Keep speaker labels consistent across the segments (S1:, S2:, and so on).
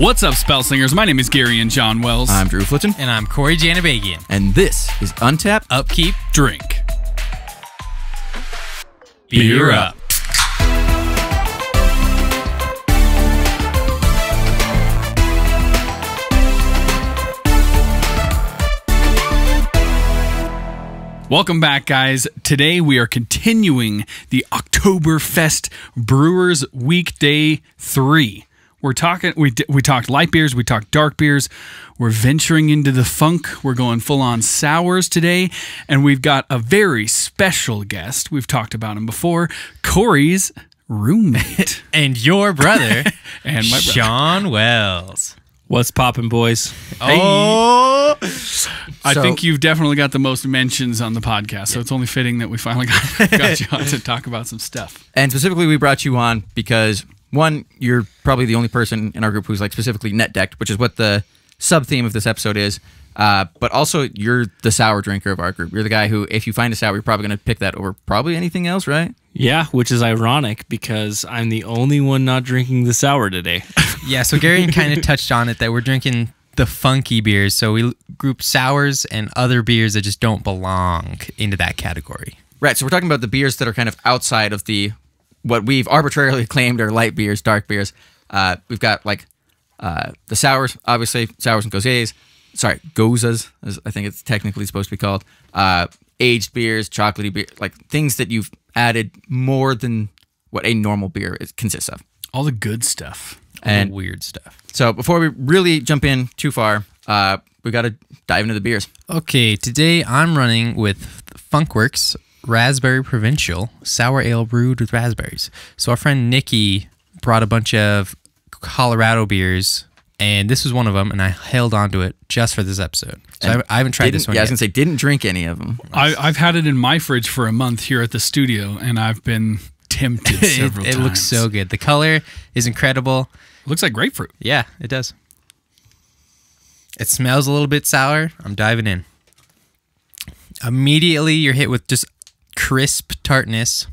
S1: What's up, spell singers? My name is Garion John Wells.
S2: I'm Drew Flitton,
S3: And I'm Cory Janibagian.
S2: and this is Untap.
S3: Upkeep,
S1: Drink.
S3: beer up.
S1: Welcome back, guys. Today we are continuing the Oktoberfest Brewers Weekday Three. We're talking. We we talked light beers. We talked dark beers. We're venturing into the funk. We're going full on sours today, and we've got a very special guest. We've talked about him before. Cory's roommate
S3: And your brother,
S1: and my brother.
S3: Shawn Wells.
S4: What's popping, boys?
S3: Oh,
S1: I
S2: So-
S1: think you've definitely got the most mentions on the podcast, so it's only fitting that we finally got, got you on to talk about some stuff.
S2: And specifically, we brought you on because one, you're probably the only person in our group who's like specifically net decked, which is what the sub theme of this episode is. Uh, but also, you're the sour drinker of our group. You're the guy who, if you find a sour, you're probably going to pick that over probably anything else, right?
S4: Yeah, which is ironic because I'm the only one not drinking the sour today.
S3: yeah. So Gary kind of touched on it that we're drinking the funky beers. So we group sours and other beers that just don't belong into that category.
S2: Right. So we're talking about the beers that are kind of outside of the what we've arbitrarily claimed are light beers, dark beers. Uh, we've got like uh, the sours, obviously sours and gozes. Sorry, gozas, as I think it's technically supposed to be called. Uh, aged beers, chocolatey beer, like things that you've added more than what a normal beer is, consists of.
S1: All the good stuff.
S2: And
S3: weird stuff.
S2: so before we really jump in too far, uh, we got to dive into the beers.
S3: Okay, today I'm running with Funkwerks Raspberry Provincial Sour Ale brewed with raspberries. So our friend Nikki brought a bunch of Colorado beers, and this was one of them, and I held on to it just for this episode. So I, I haven't tried this one
S2: yeah, I was gonna say didn't drink any of them.
S1: I, I've had it in my fridge for a month here at the studio, and I've been tempted
S3: it,
S1: several
S3: it
S1: times.
S3: It looks so good. The color is incredible.
S1: looks like grapefruit.
S3: Yeah, it does. It smells a little bit sour. I'm diving in. Immediately, you're hit with just crisp tartness,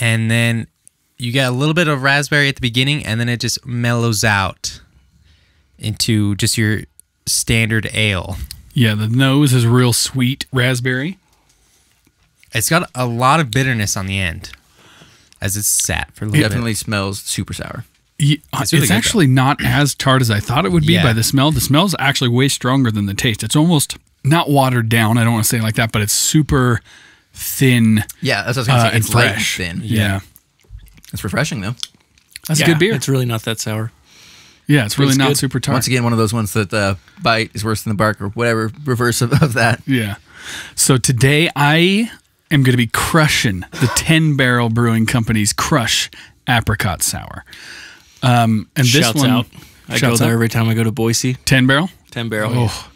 S3: and then you get a little bit of raspberry at the beginning, and then it just mellows out into just your standard ale.
S1: Yeah, the nose is real sweet raspberry.
S3: It's got a lot of bitterness on the end as it's sat for a little
S2: Definitely smells super sour.
S1: Ye-
S3: It's uh,
S1: It's,
S3: really good,
S1: actually not as tart as I thought it would be
S3: Yeah.
S1: by the smell. The smell's actually way stronger than the taste. It's almost not watered down. I don't want to say it like that, but it's super thin
S2: Yeah, that's what I was gonna
S1: uh,
S2: say.
S1: and
S2: It's light and thin.
S1: Yeah,
S2: It's refreshing though.
S1: that's
S4: yeah,
S1: a good beer.
S4: It's really not that sour.
S1: yeah, it's really
S4: Tastes
S1: not
S4: good.
S1: super tart.
S2: Once again, one of those ones that the bite is worse than the bark or whatever reverse of, of that.
S1: Yeah. So today I am going to be crushing the 10 Barrel Brewing Company's Crush Apricot Sour. Um, and this
S4: Shouts
S1: one,
S4: out. I go
S1: Shouts
S4: there
S1: out.
S4: every time I go to Boise.
S1: 10 Barrel.
S4: 10 barrel.
S1: Oh,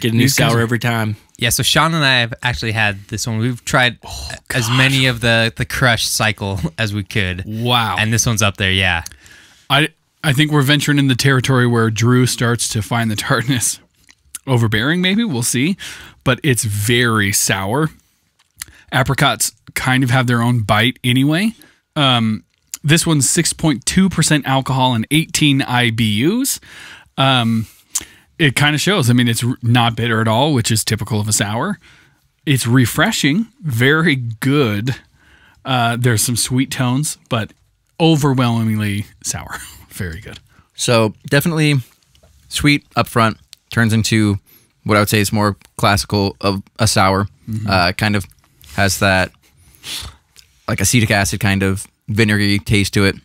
S4: Get a new
S1: These
S4: sour
S1: are-
S4: every time.
S3: Yeah, so Shawn and I have actually had this one. We've tried as many of the the crush cycle as we could.
S1: wow.
S3: And this one's up there, yeah.
S1: I I think we're venturing in the territory where Drew starts to find the tartness overbearing. Maybe we'll see, but it's very sour. Apricots kind of have their own bite anyway. Um, this one's six point two percent alcohol and eighteen IBUs. Um, it kind of shows. I mean, it's not bitter at all, which is typical of a sour. It's refreshing, very good. Uh, there's some sweet tones, but overwhelmingly sour. Very good.
S2: So definitely sweet up front turns into what I would say is more classical of a sour. Uh, kind of has that like acetic acid kind of vinegary taste to it.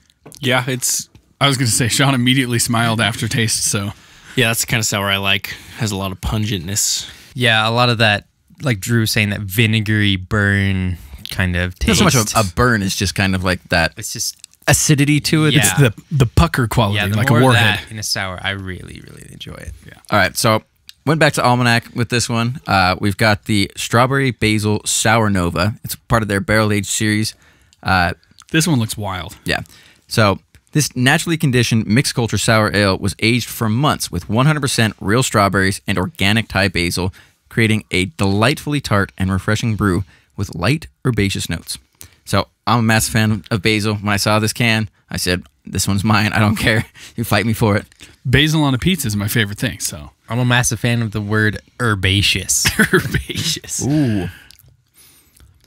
S4: Yeah, it's
S1: I was going to say Shawn immediately smiled after taste. So
S4: yeah, that's the kind of sour I like. Has a lot of pungentness.
S3: Yeah, a lot of that, like Drew was saying, that vinegary burn kind of taste.
S2: Not so much of a burn, is just kind of like that
S3: It's just
S2: acidity to it.
S3: Yeah.
S1: it's the the pucker quality,
S3: yeah, the
S1: like
S3: more
S1: a
S3: of
S1: warhead.
S3: that in a sour, I really, really enjoy it. Yeah.
S2: All right, so went back to Almanac with this one. Uh, we've got the strawberry basil sour nova. It's part of their barrel aged series. Uh,
S1: This one looks wild.
S2: Yeah. So this naturally conditioned mixed culture sour ale was aged for months with 100% real strawberries and organic Thai basil, creating a delightfully tart and refreshing brew with light herbaceous notes. So I'm a massive fan of basil. When I saw this can, I said, this one's mine. I don't care. You fight me for it.
S1: Basil on a pizza is my favorite thing. So
S3: I'm a massive fan of the word herbaceous.
S1: herbaceous.
S2: Ooh.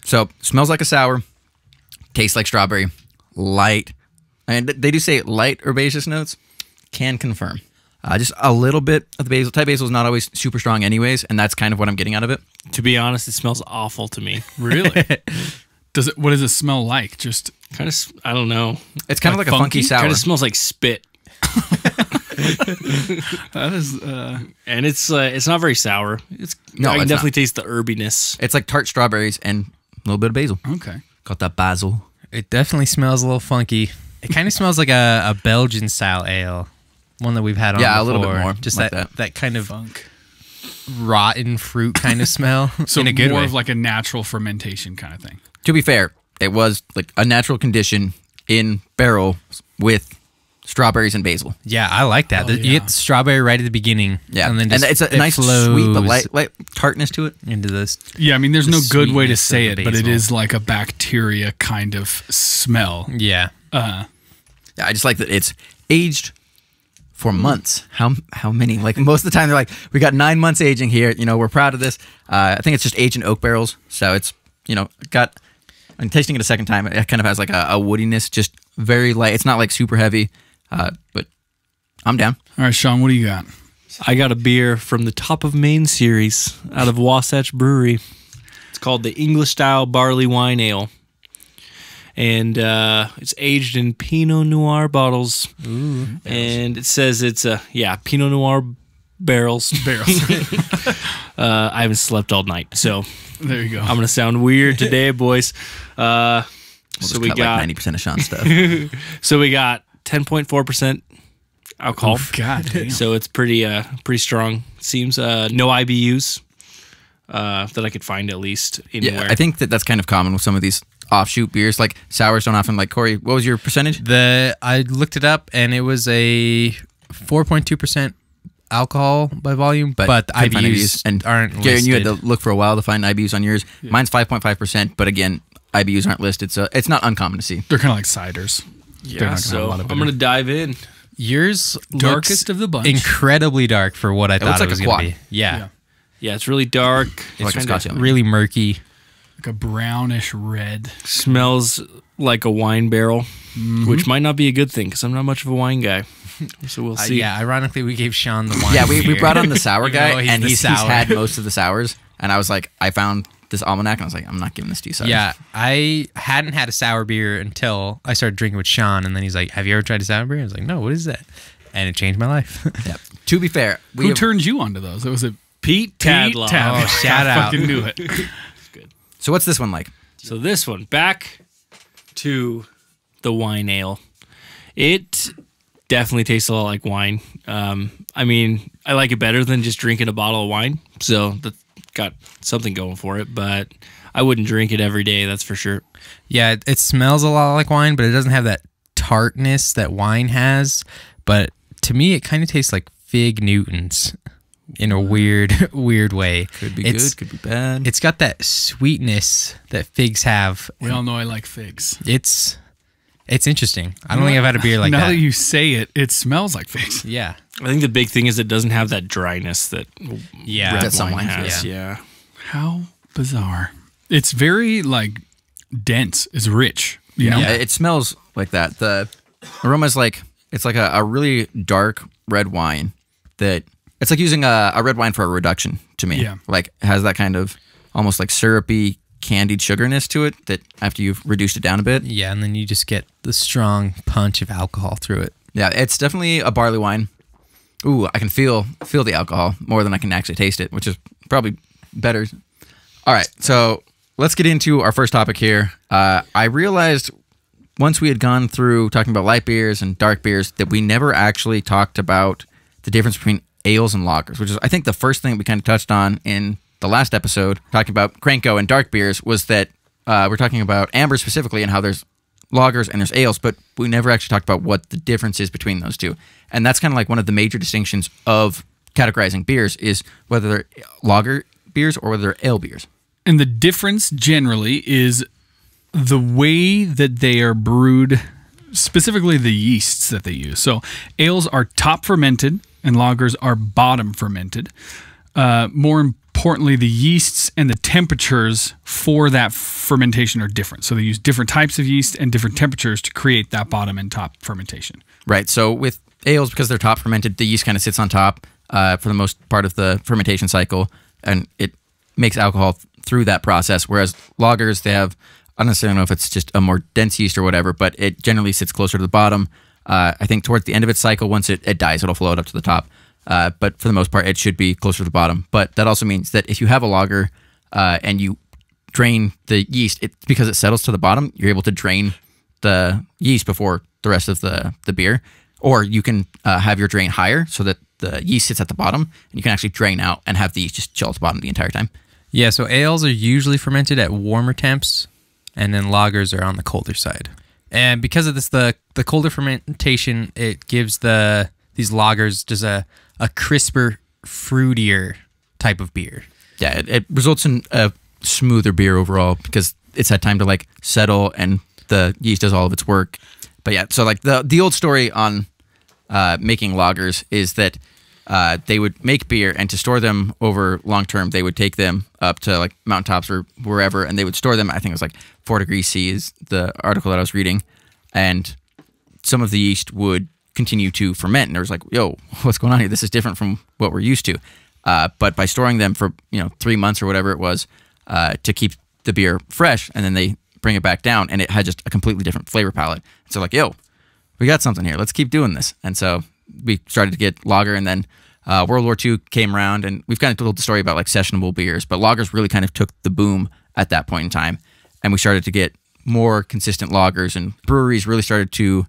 S2: So smells like a sour, tastes like strawberry, light, and they do say light herbaceous notes. Can confirm. Uh, just a little bit of the basil. Thai basil is not always super strong, anyways, and that's kind of what I'm getting out of it.
S4: To be honest, it smells awful to me.
S1: Really? does it? What does it smell like? Just
S4: Kind of, I don't know.
S2: It's kind
S1: Like
S2: of like a funky
S1: funky?
S2: sour.
S4: Kind of smells like spit,
S1: that is. Uh,
S4: and it's uh, it's not very sour. It's
S2: No,
S4: I can
S2: it's
S4: definitely
S2: not.
S4: taste the herbiness.
S2: It's like tart strawberries and a little bit of basil.
S1: okay.
S2: Got that basil.
S3: it definitely smells a little funky. It kind of smells like a, a Belgian style ale, one that we've had on
S2: Yeah, a little bit more
S3: Just
S2: like
S3: that,
S2: that.
S3: that kind of
S1: Funk.
S3: rotten fruit kind of smell.
S1: So
S3: in a good
S1: more
S3: way.
S1: of like a natural fermentation kind of thing.
S2: To be fair, it was like a natural condition in barrel with strawberries and basil.
S3: yeah, I like that.
S1: Oh,
S3: The- You get the strawberry right at the beginning.
S2: Yeah,
S3: and then
S2: and it's a
S3: it
S2: nice sweet but
S3: flows
S2: light, light tartness to it.
S3: into this.
S1: Yeah, I mean, there's
S3: The
S1: no good way to say it, but it is like a bacteria kind of smell.
S3: Yeah,
S1: Uh,
S2: Yeah, I just like that it's aged for months. How how many? Like most of the time, they're like, we got nine months aging here. You know, we're proud of this. Uh, I think it's just aged in oak barrels, so it's you know got. I'm tasting it a second time. It kind of has like a, a woodiness, just very light. It's not like super heavy, uh, but I'm down.
S1: all right, Shawn, what do you got?
S4: I got a beer from the Top of Maine series out of Wasatch Brewery. It's called the English Style Barley Wine Ale. And uh, it's aged in Pinot Noir bottles. and it says it's a, yeah, Pinot Noir barrels.
S1: Barrels.
S4: Uh, I haven't slept all night. So
S1: there you go.
S4: I'm going to sound weird today, boys. Uh,
S2: We'll
S4: so we got
S2: like ninety percent of Shawn's stuff.
S4: so we got 10.4% alcohol.
S1: Oh, God damn.
S4: So it's pretty uh pretty strong. Seems uh no IBUs uh that I could find at least anywhere.
S2: yeah, I think that that's kind of common with some of these offshoot beers. Like sours don't often like Cory. What was your percentage?
S3: the I looked it up and it was a 4.2 percent alcohol by volume, but, the
S2: couldn't
S3: IBUs
S2: and
S3: aren't
S2: Gary, you had to look for a while to find IBUs on yours. Mine's five point five percent, but again, IBUs aren't listed, so it's not uncommon to see.
S1: They're kind of like ciders. They're
S4: yeah,
S1: not gonna have
S4: so
S1: a lot of
S4: I'm gonna dive in.
S3: Yours
S1: Darkest
S3: looks
S1: of the bunch.
S3: incredibly dark for what I
S2: looks
S3: thought it
S2: like a
S3: was
S2: quad.
S3: going to be. Yeah,
S1: Yeah.
S4: Yeah, it's really dark. It's
S2: Like a
S4: kinda
S2: Scotch
S3: really murky.
S1: Like a brownish red.
S4: smells like a wine barrel, which might not be a good thing because I'm not much of a wine guy. So we'll
S3: Uh,
S4: see.
S3: yeah, ironically, we gave Shawn the wine.
S2: Yeah, we, we brought on the sour guy,
S3: he's
S2: and
S3: the
S2: he's, he's had most of the sours. And I was like, I found this almanac, and I was like, I'm not giving this to you. Sorry.
S3: Yeah, I hadn't had a sour beer until I started drinking with Shawn, and then he's like, "Have you ever tried a sour beer?" I was like, "No, what is that?" And it changed my life.
S2: Yeah. To be fair, we
S1: Who
S2: have-
S1: turned you onto those? It was a
S4: Pete
S1: Pete
S4: Tadlock.
S1: Tadlock.
S3: Oh, shout
S1: I
S3: out.
S1: fucking knew it.
S2: So what's this one like?
S4: So this one, back to the wine ale. It definitely tastes a lot like wine. Um, I mean, I like it better than just drinking a bottle of wine. So that got something going for it, but I wouldn't drink it every day. That's for sure.
S3: yeah, it, it smells a lot like wine, but it doesn't have that tartness that wine has. But to me, it kind of tastes like fig Newtons in a weird, weird way.
S2: Could be
S3: It's-
S2: good, could be bad.
S3: It's got that sweetness that figs have.
S1: We all know I like figs.
S3: It's it's interesting. I don't think I've had a beer like
S1: now
S3: that.
S1: that you say it, it smells like figs.
S3: yeah,
S4: I think the big thing is it doesn't have that dryness that
S3: yeah.
S4: red
S2: That some
S4: wine
S2: wines
S4: has.
S2: do.
S4: Yeah.
S1: How bizarre. It's very like dense. It's rich. You know?
S2: Yeah, it smells like that. The aroma is like it's like a, a really dark red wine that it's like using a, a red wine for a reduction to me.
S1: Yeah.
S2: Like has that kind of almost like syrupy candied sugarness to it that after you've reduced it down a bit.
S3: Yeah, and then you just get the strong punch of alcohol through it.
S2: Yeah, it's definitely a barley wine. Ooh, I can feel feel the alcohol more than I can actually taste it, which is probably better. All right, so let's get into our first topic here. Uh, I realized once we had gone through talking about light beers and dark beers that we never actually talked about the difference between ales and lagers, which is I think the first thing we kind of touched on in the last episode talking about Cranko and dark beers was that uh, we're talking about amber specifically and how there's lagers and there's ales, but we never actually talked about what the difference is between those two. And that's kind of like one of the major distinctions of categorizing beers is whether they're lager beers or whether they're ale beers.
S1: And the difference generally is the way that they are brewed specifically the yeasts that they use. So ales are top fermented and lagers are bottom fermented. Uh, more importantly, the yeasts and the temperatures for that fermentation are different. So they use different types of yeast and different temperatures to create that bottom and top fermentation.
S2: Right. So with ales, because they're top fermented, the yeast kind of sits on top uh, for the most part of the fermentation cycle, and it makes alcohol th- through that process. Whereas lagers, they have I don't necessarily know if it's just a more dense yeast or whatever, but it generally sits closer to the bottom. Uh, I think towards the end of its cycle, once it, it dies, it'll float up to the top. Uh, but for the most part, it should be closer to the bottom. But that also means that if you have a lager uh, and you drain the yeast, it, because it settles to the bottom, you're able to drain the yeast before the rest of the, the beer. Or you can uh, have your drain higher so that the yeast sits at the bottom and you can actually drain out and have the yeast just chill at the bottom the entire time.
S3: Yeah, so ales are usually fermented at warmer temps, and then lagers are on the colder side. And because of this, the the colder fermentation it gives the these lagers just a a crisper, fruitier type of beer.
S2: yeah, it, it results in a smoother beer overall because it's had time to like settle and the yeast does all of its work. But yeah, so like the the old story on uh, making lagers is that uh, they would make beer and to store them over long term, they would take them up to like mountaintops or wherever, and they would store them. I think it was like four degrees C is the article that I was reading, and some of the yeast would continue to ferment, and there was like, "Yo, what's going on here? This is different from what we're used to." Uh, but by storing them for you know three months or whatever it was uh, to keep the beer fresh, and then they bring it back down, and it had just a completely different flavor palette. So like, "Yo, we got something here. Let's keep doing this." And so we started to get lager, and then uh, World War II came around, and we've kind of told the story about like sessionable beers, but lagers really kind of took the boom at that point in time, and we started to get more consistent lagers, and breweries really started to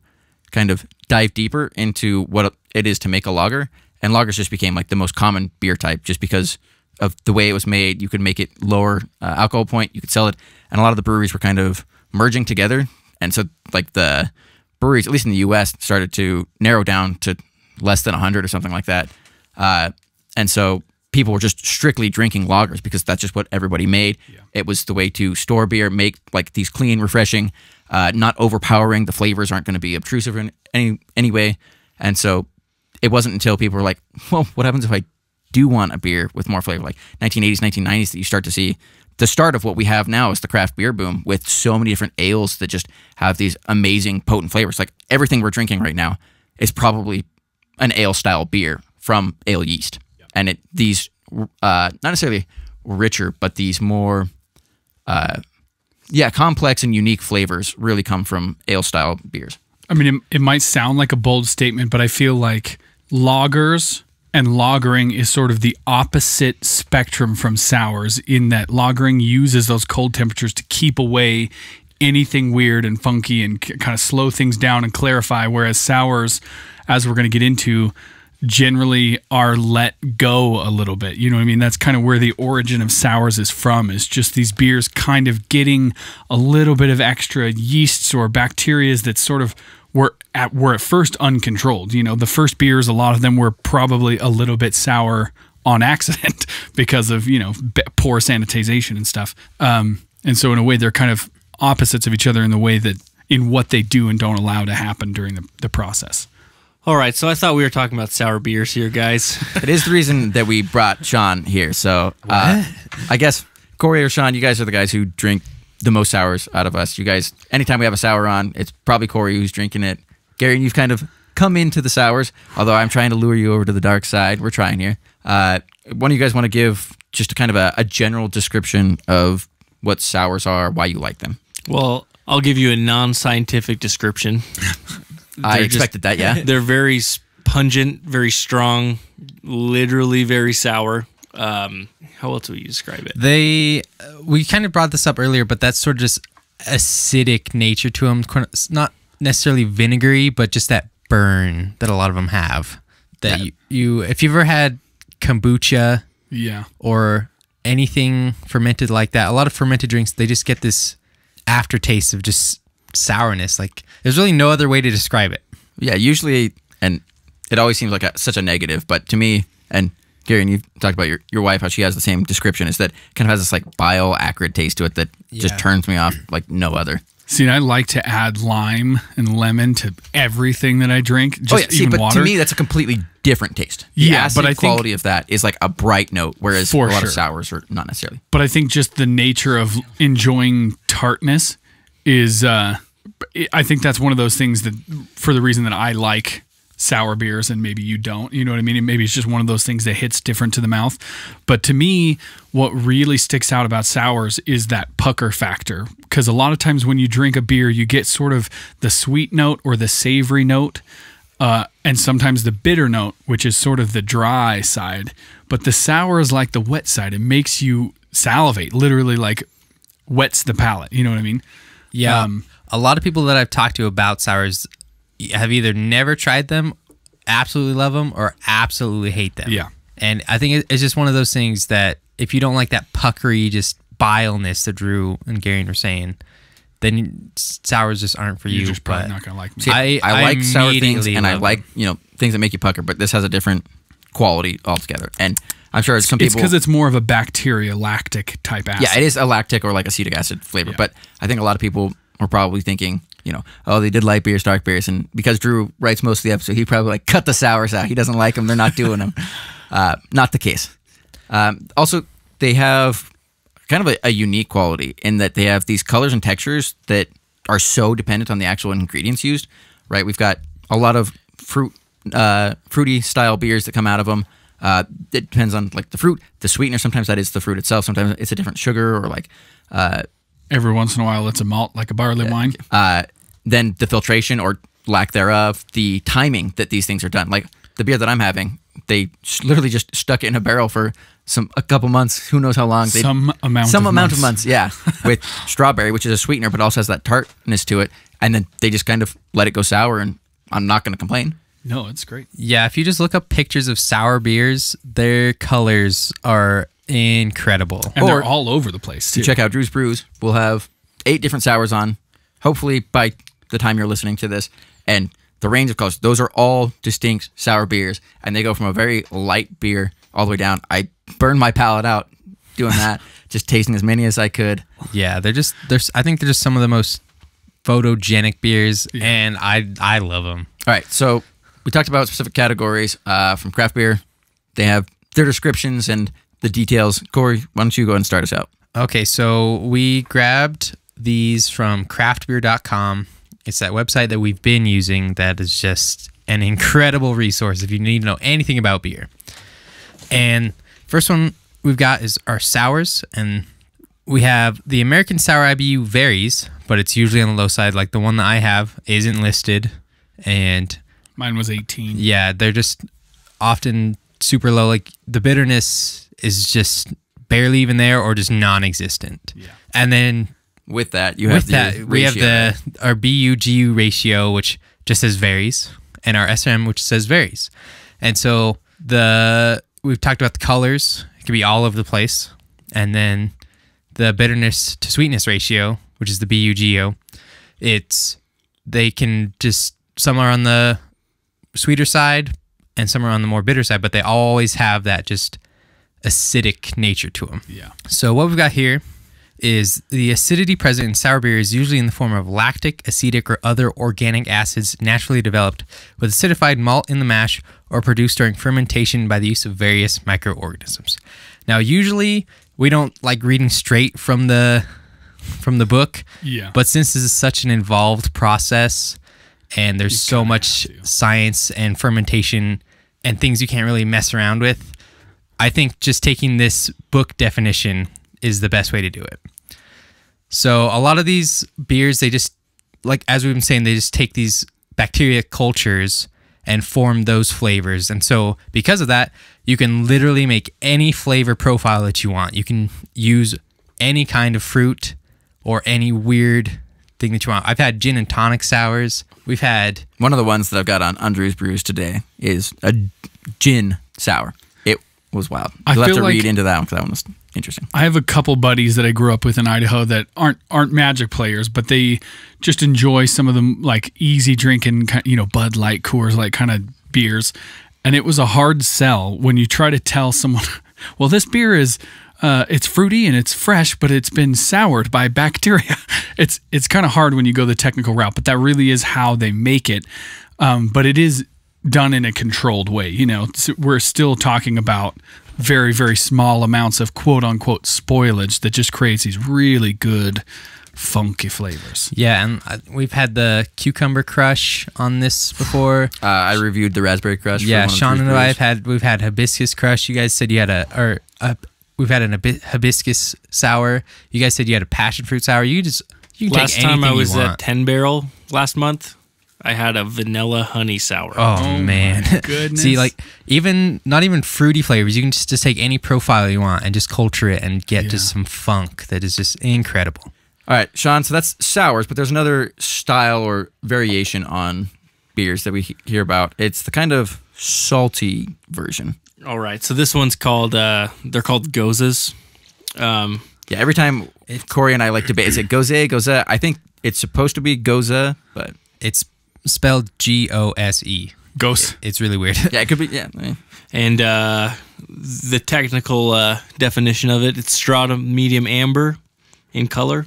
S2: kind of dive deeper into what it is to make a lager, and lagers just became like the most common beer type, just because of the way it was made. You could make it lower uh, alcohol point, you could sell it, and a lot of the breweries were kind of merging together, and so like the breweries, at least in the U.S., started to narrow down to less than 100 or something like that. Uh, and so people were just strictly drinking lagers because that's just what everybody made. It was the way to store beer, make like these clean, refreshing, uh, not overpowering. The flavors aren't going to be obtrusive in any any way. And so it wasn't until people were like, well, what happens if I do want a beer with more flavor? Like 1980s, 1990s, that you start to see the start of what we have now is the craft beer boom with so many different ales that just have these amazing, potent flavors. Like everything we're drinking right now is probably an ale style beer from ale yeast, and it these uh, not necessarily richer, but these more uh, yeah complex and unique flavors really come from ale style beers.
S1: I mean, it, it might sound like a bold statement, but I feel like lagers and lagering is sort of the opposite spectrum from sours in that lagering uses those cold temperatures to keep away anything weird and funky and k- kind of slow things down and clarify, whereas sours, as we're going to get into, generally are let go a little bit. You know what I mean? That's kind of where the origin of sours is from, is just these beers kind of getting a little bit of extra yeasts or bacterias that sort of were at were at first uncontrolled. You know, the first beers, a lot of them were probably a little bit sour on accident because of, you know, poor sanitization and stuff. Um, and so in a way they're kind of opposites of each other in the way that in what they do and don't allow to happen during the, the process.
S4: All right, so I thought we were talking about sour beers here, guys.
S2: It is the reason that we brought Shawn here. So uh, I guess Cory or Shawn, you guys are the guys who drink the most sours out of us. You guys, anytime we have a sour on, it's probably Cory who's drinking it. Gary, you've kind of come into the sours, although I'm trying to lure you over to the dark side. We're trying here. Uh, one of you guys want to give just a kind of a, a general description of what sours are, why you like them?
S4: Well, I'll give you a non-scientific description.
S2: I
S4: They're just-
S2: expected that, yeah.
S4: They're very pungent, very strong, literally very sour. Um, how else would you describe it?
S3: They, uh, we kind of brought this up earlier, but that's sort of just acidic nature to them. It's not necessarily vinegary, but just that burn that a lot of them have. That you, you, if you've ever had kombucha
S1: Yeah.
S3: or anything fermented like that, a lot of fermented drinks, they just get this aftertaste of just sourness. Like there's really no other way to describe it.
S2: Yeah, usually, and it always seems like a, such a negative, but to me, and Gary, and you talked about your, your wife, how she has the same description, is that kind of has this like bile acrid taste to it that
S3: Yeah.
S2: just turns me off like no other.
S1: See, I like to add lime and lemon to everything that I drink. Oh, just
S2: oh yeah, see,
S1: even
S2: but
S1: water.
S2: to me that's a completely different taste. The
S1: Yeah,
S2: acid
S1: but I think-
S2: quality of that is like a bright note, whereas
S1: For
S2: a lot
S1: sure.
S2: of sours are not necessarily.
S1: but I think just the nature of enjoying tartness is uh I think that's one of those things that for the reason that I like sour beers and maybe you don't, you know what I mean? Maybe it's just one of those things that hits different to the mouth. But to me, what really sticks out about sours is that pucker factor because a lot of times when you drink a beer, you get sort of the sweet note or the savory note uh, and sometimes the bitter note, which is sort of the dry side. But the sour is like the wet side. It makes you salivate, literally like wets the palate. You know what I mean?
S3: Yeah.
S1: Um,
S3: a lot of people that I've talked to about sours have either never tried them, absolutely love them, or absolutely hate them.
S1: Yeah.
S3: And I think it's just one of those things that if you don't like that puckery, just bileness that Drew and Gary were saying, then sours just aren't for you.
S1: You're just probably not gonna like me.
S2: See,
S3: I-
S2: I,
S3: I
S2: like sour things and I
S3: love
S2: like you know things that make you pucker, but this has a different quality altogether. And I'm sure it's some
S1: it's
S2: people.
S1: because it's more of a bacteria lactic type acid.
S2: yeah, it is a lactic or like acetic acid flavor, but I think a lot of people are probably thinking, you know, oh, they did light beers, dark beers, and because Drew writes most of the episode, he probably like cut the sours out. He doesn't like them; they're not doing them. uh, not the case. Um, also, they have kind of a, a unique quality in that they have these colors and textures that are so dependent on the actual ingredients used. Right, we've got a lot of fruit, uh, fruity style beers that come out of them. Uh, it depends on like the fruit, the sweetener. Sometimes that is the fruit itself. Sometimes it's a different sugar or like uh,
S1: Every once in a while, it's a malt like a barley wine.
S2: uh, then the filtration or lack thereof, the timing that these things are done. Like the beer that I'm having, they literally just stuck it in a barrel for some a couple months. Who knows how long? They,
S1: Some amount
S2: some
S1: of
S2: amount
S1: months.
S2: of months, yeah, with strawberry, which is a sweetener, but also has that tartness to it. And then they just kind of let it go sour, and I'm not going to complain.
S1: No, it's great.
S3: Yeah, if you just look up pictures of sour beers, their colors are incredible.
S1: And
S2: Or-
S1: they're all over the place too.
S2: To check out Drew's Brews, we'll have eight different sours on. Hopefully, by the time you're listening to this, and the range of colors, those are all distinct sour beers, and they go from a very light beer all the way down. I burned my palate out doing that, just tasting as many as I could.
S3: Yeah, they're just there's I think they're just some of the most photogenic beers and I I love them.
S2: All right, so we talked about specific categories uh, from craft beer. They have their descriptions and the details. Cory, why don't you go and start us out?
S3: Okay, so we grabbed these from craftbeer.com. It's that website that we've been using that is just an incredible resource if you need to know anything about beer. And first one we've got is our sours and we have the American Sour IBU varies, but it's usually on the low side like the one that I have isn't listed and
S1: Mine was 18.
S3: yeah, they're just often super low. Like the bitterness is just barely even there or just non-existent.
S1: Yeah.
S3: And then
S2: With that, you have
S3: with
S2: the
S3: that, we have the our BU GU ratio, which just says varies, and our SM, which says varies. And so the we've talked about the colors; it can be all over the place. And then the bitterness to sweetness ratio, which is the BU GU, it's they can just some are on the sweeter side and some are on the more bitter side, but they always have that just acidic nature to them.
S1: Yeah.
S3: So what we've got here is the acidity present in sour beer is usually in the form of lactic, acetic, or other organic acids naturally developed with acidified malt in the mash or produced during fermentation by the use of various microorganisms. Now, usually we don't like reading straight from the from the book,
S1: Yeah.
S3: but since this is such an involved process and there's so much science and fermentation and things you can't really mess around with, I think just taking this book definition is the best way to do it. So a lot of these beers, they just like as we've been saying, they just take these bacteria cultures and form those flavors. And so because of that, you can literally make any flavor profile that you want. You can use any kind of fruit or any weird thing that you want. I've had gin and tonic sours. We've had
S2: One of the ones that I've got on Andrew's Brews today is a gin sour. It was wild.
S1: I
S2: You'll have to
S1: like-
S2: read into that one because that one was interesting.
S1: I have a couple buddies that I grew up with in Idaho that aren't aren't magic players, but they just enjoy some of them like easy drinking, you know, Bud Light, Coors Light kind of beers. And it was a hard sell when you try to tell someone, well, this beer is uh, it's fruity and it's fresh, but it's been soured by bacteria. It's it's kind of hard when you go the technical route, but that really is how they make it. Um, but it is done in a controlled way. You know, we're still talking about very very small amounts of quote unquote spoilage that just creates these really good funky flavors.
S3: Yeah, and uh, we've had the cucumber crush on this before.
S2: Uh, I reviewed the raspberry crush. for
S3: yeah,
S2: one
S3: Shawn
S2: Truth
S3: and I have had we've had hibiscus crush. You guys said you had a or a, we've had an hibiscus sour. You guys said you had a passion fruit sour. You just you can
S4: Last
S3: take
S4: time I was at. Ten Barrel last month, I had a vanilla honey sour.
S3: Oh, oh man,
S1: goodness.
S3: See, like even not even fruity flavors. You can just, just take any profile you want and just culture it and get just some funk that is just incredible.
S2: All right, Shawn. So that's sours, but there's another style or variation on beers that we hear about. It's the kind of salty version.
S4: All right, so this one's called uh, they're called gozas. Um,
S2: Yeah, every time Cory and I like to debate, is it goze, goze? I think it's supposed to be goza, but
S3: It's spelled G O S E.
S1: Ghost.
S3: It's really weird.
S2: yeah, it could be. Yeah,
S4: and uh, the technical uh, definition of it it's stratum medium amber in color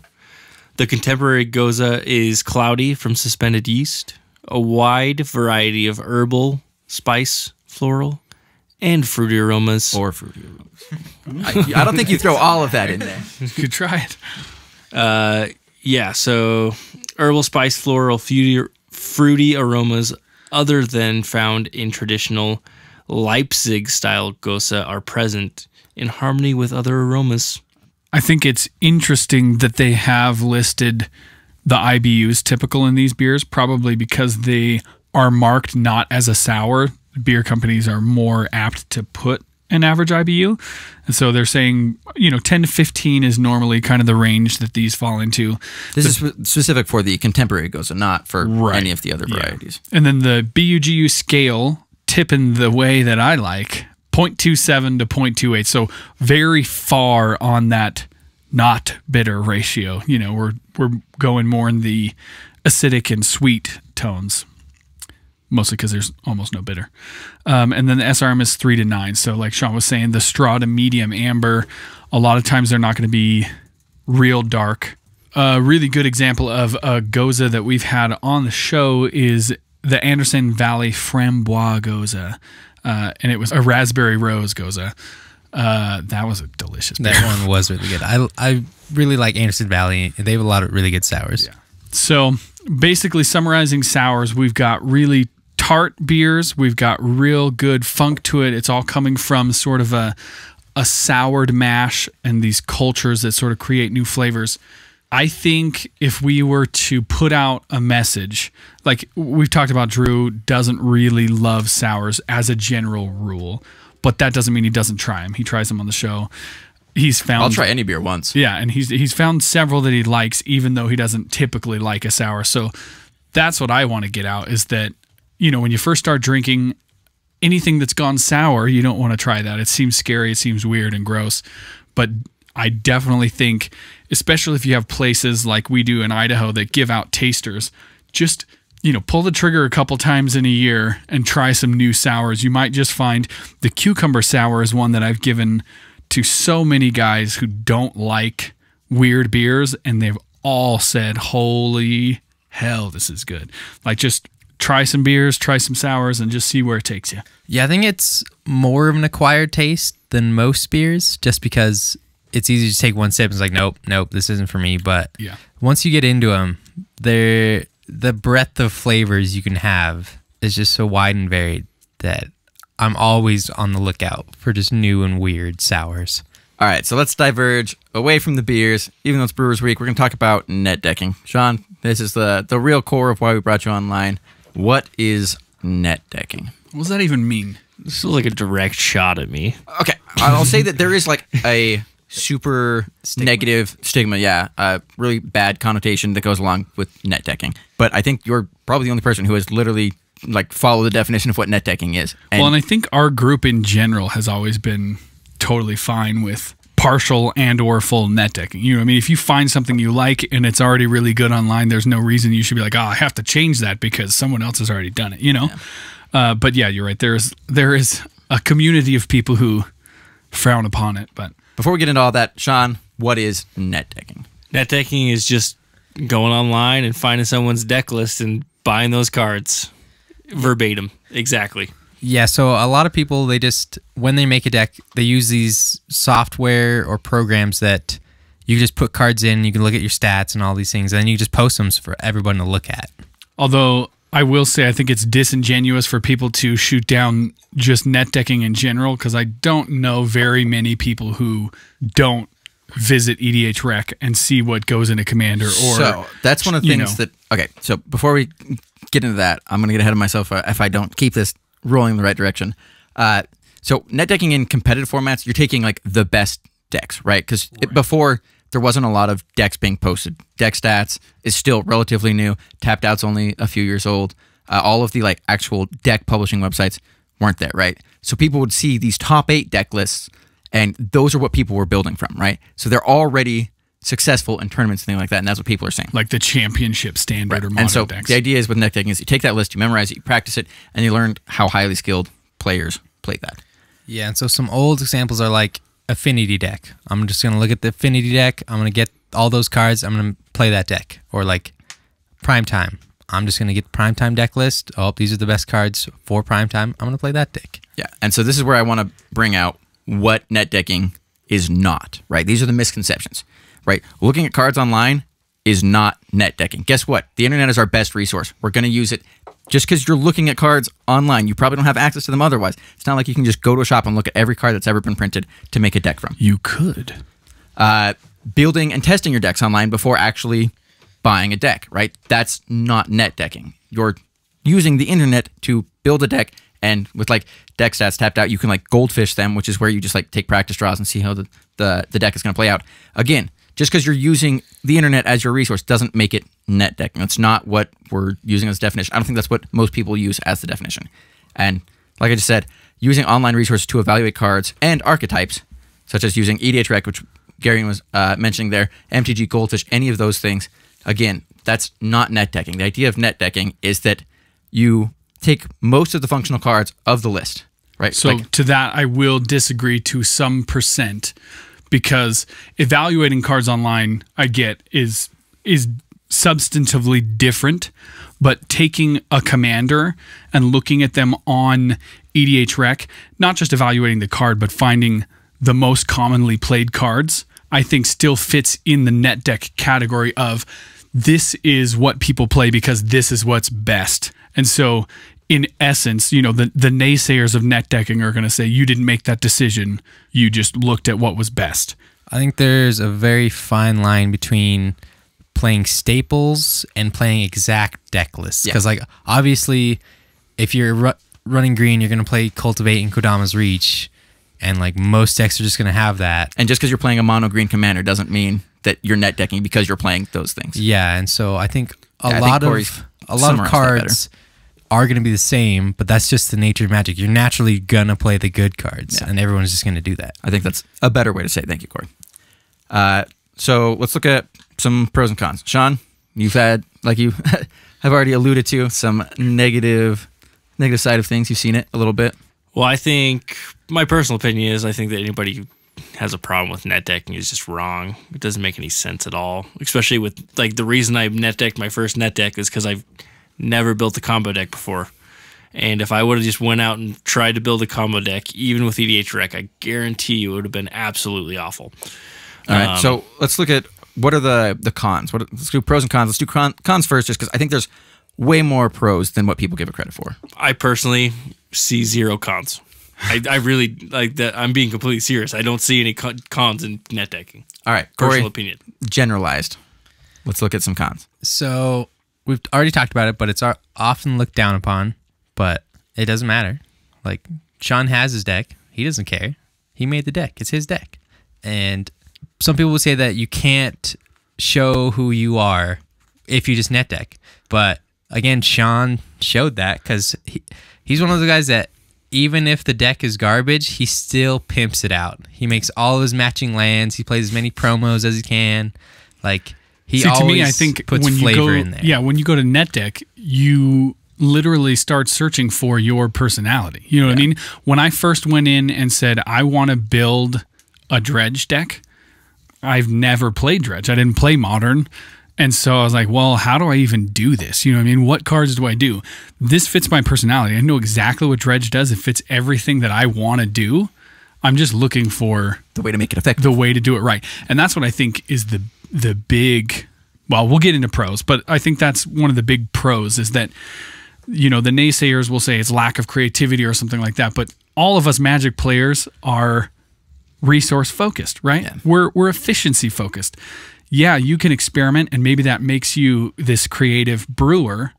S4: the contemporary goza is cloudy from suspended yeast a wide variety of herbal spice floral and fruity aromas
S2: or fruity. I, I don't think you throw all of that in there.
S1: You could try it.
S4: uh, yeah so herbal spice floral fruity, fruity aromas other than found in traditional leipzig style goza are present in harmony with other aromas
S1: I think it's interesting that they have listed the IBUs typical in these beers, probably because they are marked not as a sour. Beer companies are more apt to put an average IBU. And so they're saying, you know, 10 to 15 is normally kind of the range that these fall into.
S2: This is specific for the contemporary goza, not for
S1: Right.
S2: any of the other varieties.
S1: And then the BUGU scale tipping the way that I like 0.27 to 0.28. So very far on that not bitter ratio. You know, we're we're going more in the acidic and sweet tones. Mostly because there's almost no bitter. Um, and then the SRM is three to nine. So, like Shawn was saying, the straw to medium amber, a lot of times they're not going to be real dark. A really good example of a goza that we've had on the show is the Anderson Valley Framboise goza, uh, and it was a raspberry rose goza. Uh, that was a delicious beer.
S3: That one was really good. I I really like Anderson Valley. They have a lot of really good sours. Yeah.
S1: So basically, summarizing sours, we've got really tart beers. We've got real good funk to it. It's all coming from sort of a a soured mash and these cultures that sort of create new flavors. I think if we were to put out a message, like we've talked about, Drew doesn't really love sours as a general rule, but that doesn't mean he doesn't try them. He tries them on the show. He's found
S2: I'll try any beer once.
S1: yeah, and he's he's found several that he likes, even though he doesn't typically like a sour. So that's what I want to get out is that you know when you first start drinking anything that's gone sour, you don't want to try that. It seems scary, it seems weird and gross. But I definitely think, especially if you have places like we do in Idaho that give out tasters, just you know, pull the trigger a couple times in a year and try some new sours. You might just find the cucumber sour is one that I've given to so many guys who don't like weird beers, and they've all said, "Holy hell, this is good!" Like just try some beers, try some sours, and just see where it takes you.
S3: Yeah, I think it's more of an acquired taste than most beers, just because it's easy to take one sip and it's like, nope, nope, this isn't for me. But
S1: Yeah.
S3: once you get into them, they're the breadth of flavors you can have is just so wide and varied that I'm always on the lookout for just new and weird sours.
S2: All right, so let's diverge away from the beers. Even though it's Brewers Week, we're going to talk about net decking. Shawn, this is the the real core of why we brought you online. What is net decking?
S1: What does that even mean?
S4: This is like a direct shot at me.
S2: Okay, I'll say that there is like a super negative stigma, yeah, a really bad connotation that goes along with net decking. But I think you're probably the only person who has literally like followed the definition of what net decking is. And
S1: well, and I think our group in general has always been totally fine with partial and or full net decking. You know, what I mean, if you find something you like and it's already really good online, there's no reason you should be like, oh, I have to change that because someone else has already done it. You know, uh, but yeah, you're right. There's there is a community of people who frown upon it, but
S2: before we get into all that, Shawn, what is net decking?
S4: Net decking is just going online and finding someone's deck list and buying those cards verbatim. Exactly.
S3: Yeah, so a lot of people they just when they make a deck, they use these software or programs that you just put cards in, you can look at your stats and all these things, and then you just post them for everyone to look at.
S1: Although I will say I think it's disingenuous for people to shoot down just net decking in general because I don't know very many people who don't visit EDH Rec and see what goes in a commander or
S2: so that's one of the things
S1: know.
S2: that okay so before we get into that i'm going to get ahead of myself uh, if i don't keep this rolling in the right direction. Uh, so net decking in competitive formats you're taking like the best decks right? Because before there wasn't a lot of decks being posted. Deck stats is still relatively new tapped out's only a few years old. Uh, all of the like actual deck publishing websites weren't there right? So people would see these top eight deck lists and those are what people were building from right? So they're already successful in tournaments and things like that and that's what people are saying
S1: like the championship standard or modern
S2: and so
S1: decks.
S2: the idea is with net decking is you take that list, you memorize it, you practice it, and you learn how highly skilled players play that.
S3: Yeah, and so some old examples are like affinity deck. I'm just gonna look at the affinity deck. I'm gonna get all those cards. I'm gonna play that deck. Or like prime time. I'm just gonna get the prime time deck list. Oh, these are the best cards for prime time. I'm gonna play that deck.
S2: Yeah. And so this is where I want to bring out what net decking is not, right? These are the misconceptions, right? Looking at cards online is not net decking. Guess what? The internet is our best resource. We're going to use it just because you're looking at cards online. You probably don't have access to them otherwise. It's not like you can just go to a shop and look at every card that's ever been printed to make a deck from.
S1: you could.
S2: uh, building and testing your decks online before actually buying a deck, right? That's not net decking. You're using the internet to build a deck, and with like deck stats tapped out, you can like goldfish them, which is where you just like take practice draws and see how the, the, the deck is going to play out. Again, just because you're using the internet as your resource doesn't make it net decking. That's not what we're using as definition. I don't think that's what most people use as the definition. And like I just said, using online resources to evaluate cards and archetypes, such as using EDH Rec, which Gary was uh, mentioning there, MTG Goldfish, any of those things. Again, that's not net decking. The idea of net decking is that you take most of the functional cards of the list, right?
S1: So
S2: Like,
S1: to that, I will disagree to some percent because evaluating cards online, I get is is substantively different, but taking a commander and looking at them on EDH Rec, not just evaluating the card, but finding the most commonly played cards, I think still fits in the net deck category of this is what people play because this is what's best. And so in essence, you know, the, the naysayers of net decking are going to say you didn't make that decision. You just looked at what was best.
S3: I think there's a very fine line between playing staples and playing exact deck lists.
S2: Yeah.
S3: Because, like, obviously, if you're ru- running green, you're going to play Cultivate and Kodama's Reach. And, like, most decks are just going to have that.
S2: and just because you're playing a mono green commander doesn't mean that you're net decking because you're playing those things.
S3: Yeah. And so I think a
S2: Yeah, I think
S3: lot
S2: Cory's
S3: of a lot of
S2: summarized that better.
S3: cards are going to be the same, but that's just the nature of magic. You're naturally going to play the good cards,
S2: Yeah.
S3: and everyone's just going to do that.
S2: I think that's a better way to say it. Thank you, Cory. Uh, so let's look at some pros and cons. Shawn, you've had, like you have already alluded to, some negative negative side of things. You've seen it a little bit.
S4: Well, I think my personal opinion is I think that anybody who has a problem with net decking is just wrong. It doesn't make any sense at all. Especially with like the reason I net decked my first net deck is because I've never built a combo deck before. And if I would have just went out and tried to build a combo deck, even with EDH Rec, I guarantee you it would have been absolutely awful.
S2: All right.
S4: Um,
S2: so let's look at what are the the cons. What let's do pros and cons. Let's do con, cons first, just because I think there's way more pros than what people give it credit for.
S4: I personally see zero cons. I, I really like that. I'm being completely serious. I don't see any cons in net decking.
S2: All right,
S4: Personal opinion.
S2: generalized. Let's look at some cons.
S3: So we've already talked about it, but it's often looked down upon. But it doesn't matter. Like Shawn has his deck. He doesn't care. He made the deck. It's his deck. And some people will say that you can't show who you are if you just net deck. But again, Shawn showed that because he, he's one of the guys that even if the deck is garbage, he still pimps it out. He makes all of his matching lands. He plays as many promos as he can. Like he
S1: See, to me, I think
S3: puts
S1: when you go,
S3: in there.
S1: yeah, when you go to NetDeck, you literally start searching for your personality. You know what I mean? When I first went in and said I want to build a dredge deck. I've never played dredge. I didn't play modern. And so I was like, well, how do I even do this? You know what I mean? What cards do I do? This fits my personality. I know exactly what dredge does. It fits everything that I want to do. I'm just looking for
S2: The way to make it effective.
S1: the way to do it right. And that's what I think is the the big well, we'll get into pros, but I think that's one of the big pros is that you know, the naysayers will say it's lack of creativity or something like that, but all of us magic players are resource focused, right?
S2: Yeah.
S1: We're we're efficiency focused. Yeah, you can experiment and maybe that makes you this creative brewer,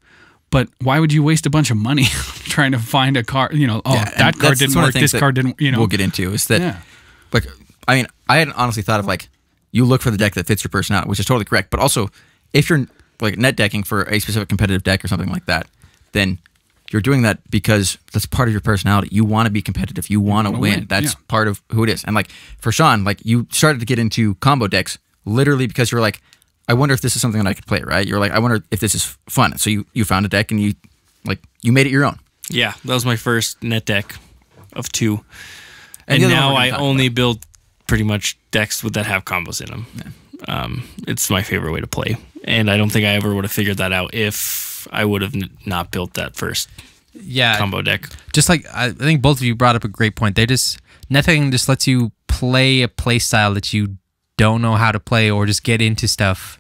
S1: but why would you waste a bunch of money trying to find a card, you know, oh,
S2: Yeah,
S1: that card didn't
S2: that's one of
S1: work, this card didn't, you know.
S2: we'll get into is that
S1: Yeah.
S2: like I mean I hadn't honestly thought of like you look for the deck that fits your personality, which is totally correct. But also if you're like net decking for a specific competitive deck or something like that, then you're doing that because that's part of your personality. You want to be competitive. You want to win.
S1: win,
S2: That's
S1: yeah.
S2: part of who it is. And like for Shawn, like you started to get into combo decks literally because you're like, I wonder if this is something that I could play, right? You're like, I wonder if this is fun. So you you found a deck and you like you made it your own.
S4: Yeah, that was my first net deck of two,
S2: And
S4: and,
S2: the other one
S4: now I only
S2: about.
S4: build pretty much decks with that have combos in them. Um, it's my favorite way to play, and I don't think I ever would have figured that out if I would have n- not built that first
S3: Yeah,
S4: combo deck.
S3: just like I I think both of you brought up a great point. They just nothing just lets you play a play style that you don't know how to play, or just get into stuff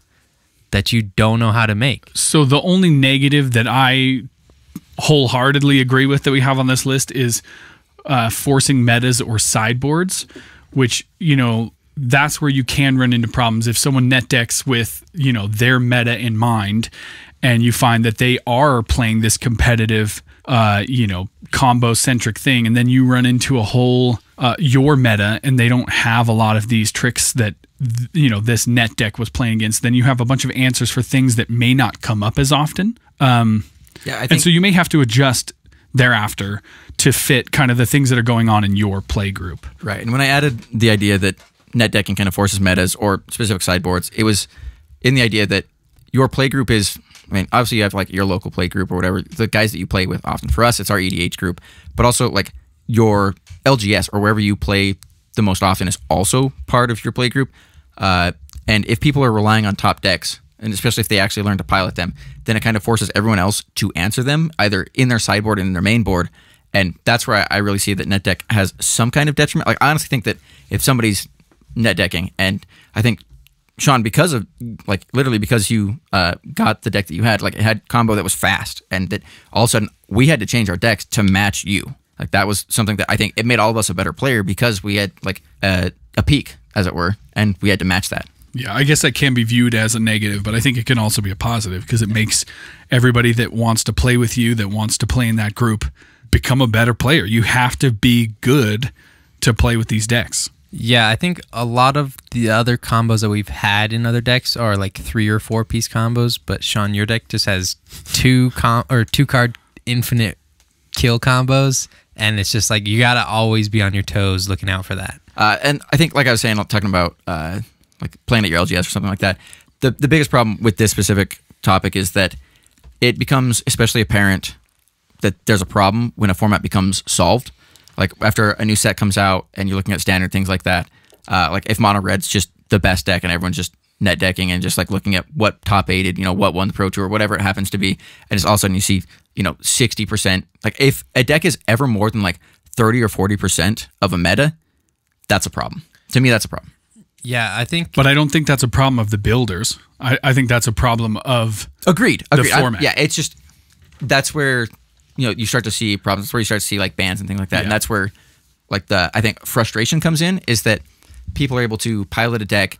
S3: that you don't know how to make.
S1: So the only negative that I wholeheartedly agree with that we have on this list is uh, forcing metas or sideboards, which you know that's where you can run into problems if someone net decks with you know their meta in mind, and you find that they are playing this competitive, uh, you know, combo centric thing, and then you run into a whole uh, your meta, and they don't have a lot of these tricks that th- you know this net deck was playing against. Then you have a bunch of answers for things that may not come up as often. Um,
S2: Yeah, I
S1: and so you may have to adjust thereafter to fit kind of the things that are going on in your play group.
S2: Right. And when I added the idea that net decking kind of forces metas or specific sideboards, it was in the idea that your play group is, I mean, obviously you have like your local play group or whatever, the guys that you play with often. For us, it's our EDH group, but also like your LGS or wherever you play the most often is also part of your play group. Uh, and if people are relying on top decks, and especially if they actually learn to pilot them, then it kind of forces everyone else to answer them either in their sideboard and in their main board. And that's where I really see that net deck has some kind of detriment. Like I honestly think that if somebody's net decking, and I think Shawn, because of like literally because you uh, got the deck that you had, like it had combo that was fast, and that all of a sudden we had to change our decks to match you. Like that was something that I think it made all of us a better player because we had like a, a peak, as it were, and we had to match that.
S1: Yeah, I guess that can be viewed as a negative, but I think it can also be a positive because it makes everybody that wants to play with you, that wants to play in that group, become a better player. You have to be good to play with these decks.
S3: Yeah, I think a lot of the other combos that we've had in other decks are like three or four piece combos, but Shawn, your deck just has two com or two card infinite kill combos, and it's just like you gotta always be on your toes looking out for that.
S2: Uh, and I think, like I was saying, talking about uh, like playing at your LGS or something like that. The the biggest problem with this specific topic is that it becomes especially apparent that there's a problem when a format becomes solved. Like after a new set comes out and you're looking at standard things like that. Uh, like if mono red's just the best deck and everyone's just net decking and just like looking at what top aided, you know, what won the pro tour, whatever it happens to be, and it's all of a sudden you see, you know, sixty percent. Like if a deck is ever more than like thirty or forty percent of a meta, that's a problem. To me, that's a problem.
S3: Yeah, I think
S1: But I don't think that's a problem of the builders. I, I think that's a problem of
S2: Agreed. Agreed. I-
S1: format.
S2: yeah, it's just that's where you know you start to see problems. That's where you start to see like bans and things like that. And that's where like the I think frustration comes in is that people are able to pilot a deck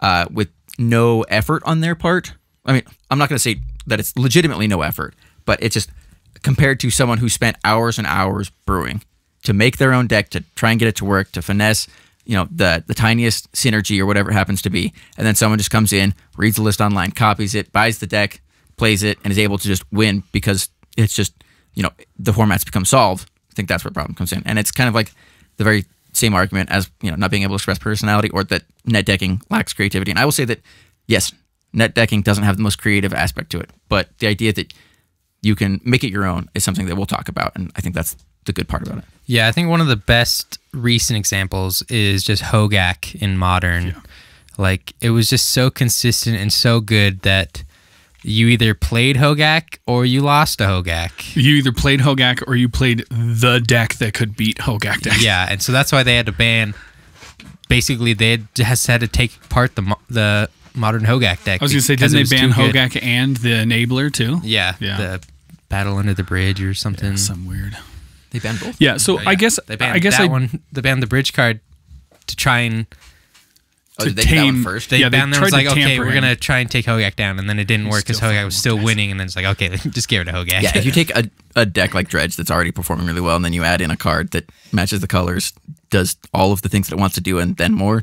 S2: uh, with no effort on their part. I mean, I'm not going to say that it's legitimately no effort, but it's just compared to someone who spent hours and hours brewing to make their own deck to try and get it to work to finesse you know the the tiniest synergy or whatever it happens to be. And then someone just comes in reads the list online copies it buys the deck plays it and is able to just win because it's just you know the formats become solved. I think that's where the problem comes in. And it's kind of like the very same argument as you know not being able to express personality or that net decking lacks creativity. And i will say that yes net decking doesn't have the most creative aspect to it. But the idea that you can make it your own is something that we'll talk about. And i think that's the good part about it.
S3: Yeah, I think one of the best recent examples is just Hogaak in modern. Like it was just so consistent and so good that you either played Hogaak or you lost a Hogaak.
S1: You either played Hogaak or you played the deck that could beat Hogaak deck.
S3: Yeah, and so that's why they had to ban. Basically, they had just had to take apart the the modern Hogaak deck.
S1: I was gonna say, didn't they ban
S3: too good.
S1: Hogaak and the enabler too?
S3: Yeah,
S1: Yeah.
S3: the battle under the bridge or something.
S1: Some weird.
S2: They banned both.
S1: Yeah. So
S3: Oh,
S1: I guess
S3: they banned
S1: I guess
S3: that
S1: I
S3: one. They banned the bridge card to try and
S2: Oh,
S1: to
S2: did they do
S1: tame-
S2: first?
S3: they
S1: Yeah, they
S3: banned them. It was
S1: tried
S3: like,
S1: to
S3: okay, we're
S1: him.
S3: gonna try and take Hogaak down, and then it didn't work because
S1: still
S3: Hogaak was still
S1: fucking
S3: winning, and then it's like, okay, just give it to Hogaak.
S2: Yeah, if you take a, a deck like Dredge that's already performing really well, and then you add in a card that matches the colors, does all of the things that it wants to do, and then more,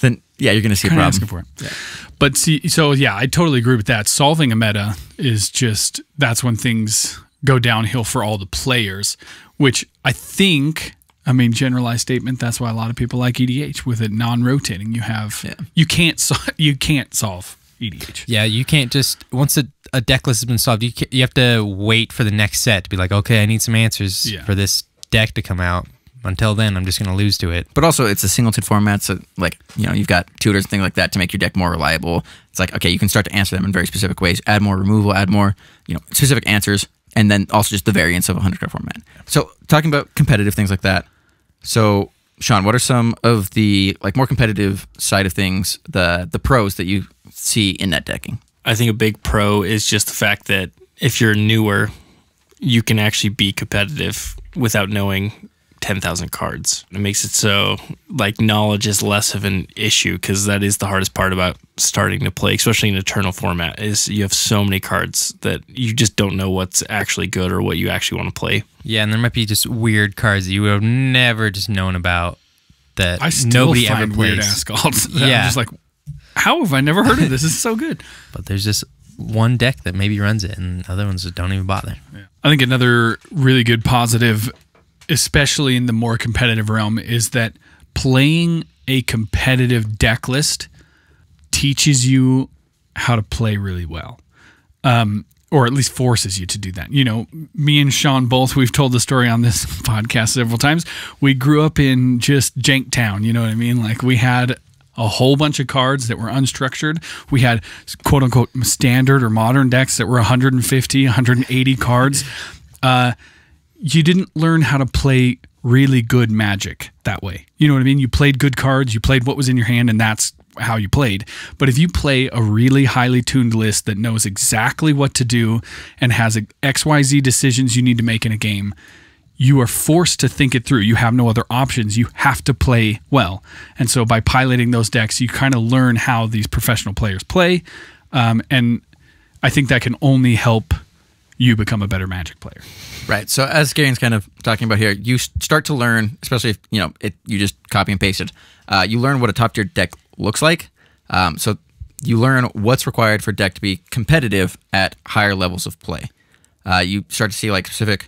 S2: then yeah, you're going to see a
S1: Kinda
S2: problem.
S1: asking for it. But see, so yeah, I totally agree with that. Solving a meta is just that's when things go downhill for all the players, which I think. I mean, generalized statement. That's why a lot of people like EDH with it non-rotating. You have
S2: Yeah.
S1: you can't so, you can't solve EDH.
S3: Yeah, you can't just once a, a deck list has been solved, you ca you have to wait for the next set to be like, okay, I need some answers
S1: Yeah.
S3: for this deck to come out. Until then, I'm just gonna lose to it.
S2: But also, it's a singleton format, so like you know, you've got tutors and things like that to make your deck more reliable. It's like okay, you can start to answer them in very specific ways. Add more removal, add more you know specific answers, and then also just the variance of a hundred card format. So talking about competitive things like that. So Shawn, what are some of the like more competitive side of things, the the pros that you see in net decking?
S4: I think a big pro is just the fact that if you're newer, you can actually be competitive without knowing 10,000 cards. It makes it so like knowledge is less of an issue because that is the hardest part about starting to play, especially in eternal format, is you have so many cards that you just don't know what's actually good or what you actually want to play.
S3: Yeah, and there might be just weird cards that you would have never just known about that
S1: I still
S3: nobody
S1: find
S3: ever plays.
S1: weird ass calls.
S3: Yeah.
S1: I'm just like, how have I never heard of this? This is so good.
S3: But there's just one deck that maybe runs it, and other ones just don't even bother.
S1: I think another really good positive, especially in the more competitive realm, is that playing a competitive deck list teaches you how to play really well. Um, or at least forces you to do that. You know, me and Shawn both, we've told the story on this podcast several times. We grew up in just Janktown, you know what I mean? Like we had a whole bunch of cards that were unstructured. We had quote unquote standard or modern decks that were 150, 180 cards. Uh, you didn't learn how to play really good magic that way. You know what I mean? You played good cards, you played what was in your hand, and that's how you played. But if you play a really highly tuned list that knows exactly what to do and has XYZ decisions you need to make in a game, you are forced to think it through. You have no other options. You have to play well. And so by piloting those decks, you kind of learn how these professional players play. Um, and I think that can only help you become a better magic player.
S2: Right. So as Garion's kind of talking about here, you start to learn, especially if you know it, you just copy and paste it. Uh, you learn what a top tier deck looks like. Um, so you learn what's required for deck to be competitive at higher levels of play. Uh, you start to see like specific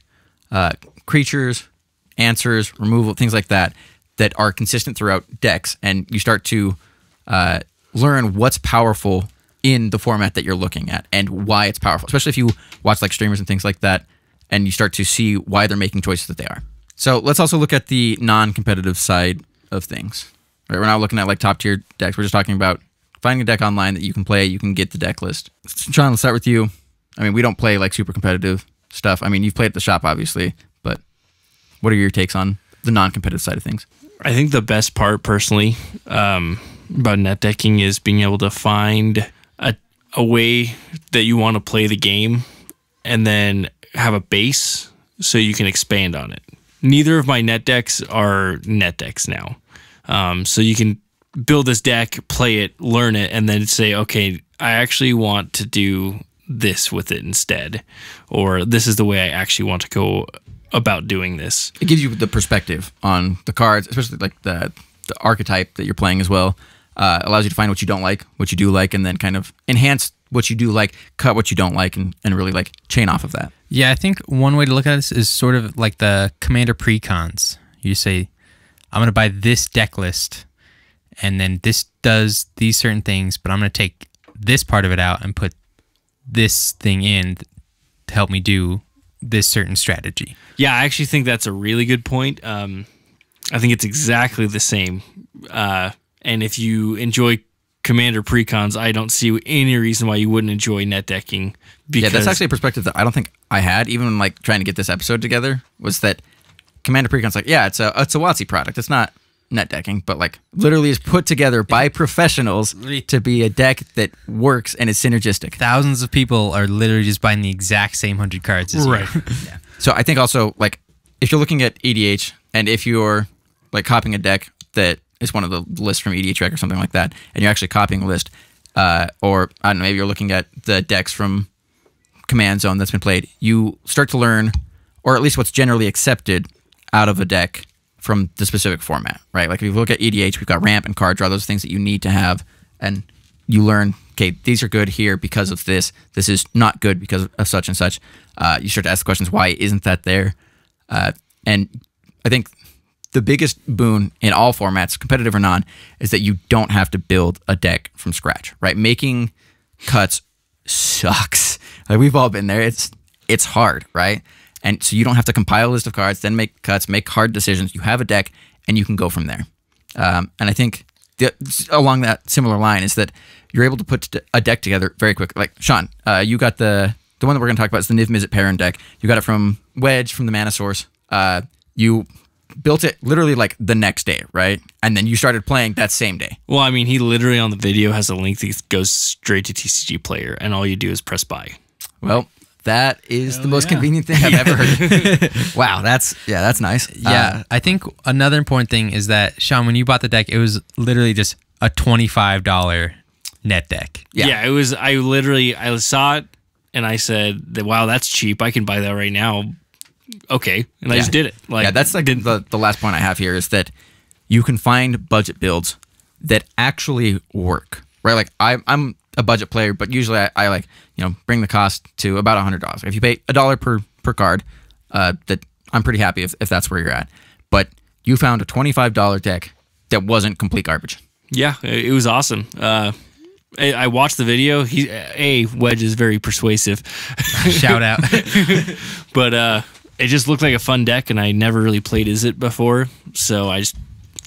S2: uh, creatures, answers, removal, things like that that are consistent throughout decks, and you start to uh, learn what's powerful in the format that you're looking at and why it's powerful. Especially if you watch like streamers and things like that, and you start to see why they're making choices that they are. So let's also look at the non-competitive side of things. Right, we're not looking at like top tier decks. We're just talking about finding a deck online that you can play. You can get the deck list. Shawn, let's start with you. I mean, we don't play like super competitive stuff. I mean, you've played at the shop, obviously, but what are your takes on the non-competitive side of things?
S4: I think the best part, personally, um, about net decking is being able to find a way that you want to play the game and then have a base so you can expand on it. Neither of my net decks are net decks now. Um, so you can build this deck, play it, learn it, and then say, okay, I actually want to do this with it instead. Or this is the way I actually want to go about doing this.
S2: It gives you the perspective on the cards, especially like the the archetype that you're playing as well. Uh, allows you to find what you don't like, what you do like, and then kind of enhance what you do like, cut what you don't like, and, and really like chain off of that.
S3: Yeah, I think one way to look at this is sort of like the commander precons. You say, I'm going to buy this deck list, and then this does these certain things, but I'm going to take this part of it out and put this thing in to help me do this certain strategy.
S4: Yeah, I actually think that's a really good point. Um, I think it's exactly the same. Uh, and if you enjoy commander precons, I don't see any reason why you wouldn't enjoy net decking. Because
S2: Yeah, that's actually a perspective that I don't think I had, even like trying to get this episode together, was that Commander Precon's like, yeah, it's a it's a WotC product. It's not net decking, but like literally is put together by professionals to be a deck that works and is synergistic.
S3: Thousands of people are literally just buying the exact same hundred cards. This year.
S2: So I think also like if you're looking at EDH and if you're like copying a deck that is one of the lists from EDH Rec or something like that, and you're actually copying a list, uh, or I don't know, maybe you're looking at the decks from Command Zone that's been played, you start to learn, or at least what's generally accepted out of a deck from the specific format, right? Like if you look at EDH, we've got ramp and card draw, those things that you need to have, and you learn, okay, these are good here because of this. This is not good because of such and such. Uh, you start to ask the questions, why isn't that there? Uh, and I think the biggest boon in all formats, competitive or non, is that you don't have to build a deck from scratch, right? Making cuts sucks. Like we've all been there. It's it's hard, right? And so you don't have to compile a list of cards, then make cuts, make hard decisions. You have a deck, and you can go from there. Um, and I think the, along that similar line is that you're able to put a deck together very quick. Like Shawn, uh, you got the the one that we're going to talk about is the Niv Mizzet Parun deck. You got it from Wedge from the Mana Source. Uh, you built it literally like the next day, right? And then you started playing that same day.
S4: Well, I mean, he literally on the video has a link that goes straight to TCG Player, and all you do is press buy.
S2: Well, that is the most
S1: yeah.
S2: convenient thing I've ever heard. wow, that's yeah, that's nice.
S3: Yeah,
S2: Uh,
S3: I think another important thing is that Shawn, when you bought the deck, it was literally just a twenty-five dollar net deck.
S2: Yeah.
S4: Yeah. it was. I literally I saw it and I said, that, "Wow, that's cheap. I can buy that right now." Okay, and I
S2: Yeah.
S4: just did it. Like
S2: yeah, that's like the, the last point I have here is that you can find budget builds that actually work, right? Like I, I'm a budget player, but usually I, I like you know bring the cost to about a hundred dollars. If you pay a dollar per per card, uh, that I'm pretty happy if, if that's where you're at. But you found a twenty five dollar deck that wasn't complete garbage.
S4: Yeah, it was awesome. Uh, I I watched the video. He a Wedge is very persuasive,
S3: Shout out.
S4: but uh, it just looked like a fun deck, and I never really played Izzet before, so I just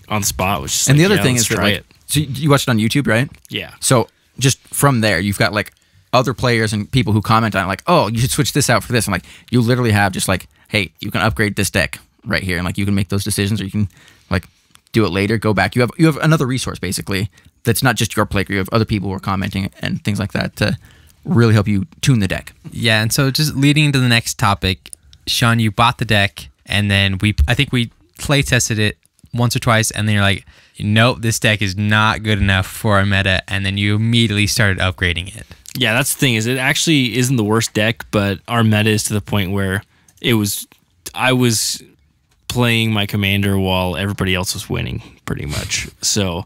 S4: on the spot was just.
S2: And
S4: like,
S2: the other
S4: yeah,
S2: thing
S4: let's
S2: is that
S4: try
S2: like,
S4: it.
S2: so you- you watched it on YouTube, right?
S4: Yeah,
S2: So just from there, you've got like other players and people who comment on it, like, oh, you should switch this out for this. And like, you literally have just like, hey, you can upgrade this deck right here, and like you can make those decisions, or you can like do it later, go back. You have you have another resource basically that's not just your playthrough. You have other people who are commenting and things like that to really help you tune the deck.
S3: Yeah, and so just leading into the next topic, Shawn, you bought the deck, and then we, I think we play tested it once or twice, and then you're like, nope, this deck is not good enough for our meta, and then you immediately started upgrading it.
S4: yeah. That's the thing is, it actually isn't the worst deck, but our meta is to the point where it was. I was playing my commander while everybody else was winning, pretty much. So,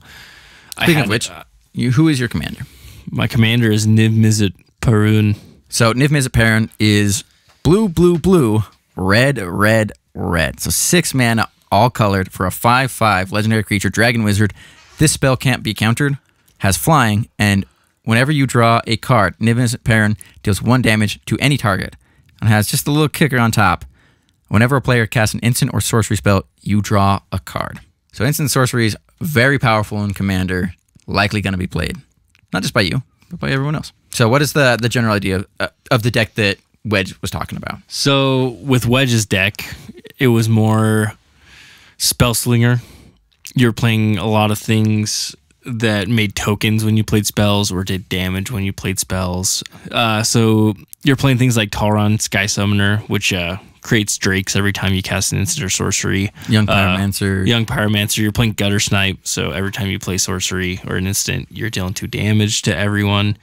S4: I
S2: Speaking
S4: had,
S2: of which,
S4: uh,
S2: you who is your commander?
S4: my commander is Niv Mizzet Parun.
S2: So Niv Mizzet Parun is blue, blue, blue, red, red, red. So six mana, all colored for a five-five legendary creature, dragon wizard. This spell can't be countered, has flying, and whenever you draw a card, Niv Mizzet Parun deals one damage to any target, and has just a little kicker on top. Whenever a player casts an instant or sorcery spell, you draw a card. So instant sorcery is very powerful in Commander, likely going to be played not just by you, but by everyone else. So, what is the the general idea of, uh, of the deck that Wedge was talking about?
S4: So with Wedge's deck, it was more spell slinger. You're playing a lot of things that made tokens when you played spells or did damage when you played spells. Uh, so you're playing things like Talrand Sky Summoner, which uh, creates drakes every time you cast an instant or sorcery.
S2: Young
S4: Uh,
S2: Pyromancer.
S4: Young Pyromancer, you're playing Guttersnipe, so every time you play sorcery or an instant, you're dealing two damage to everyone.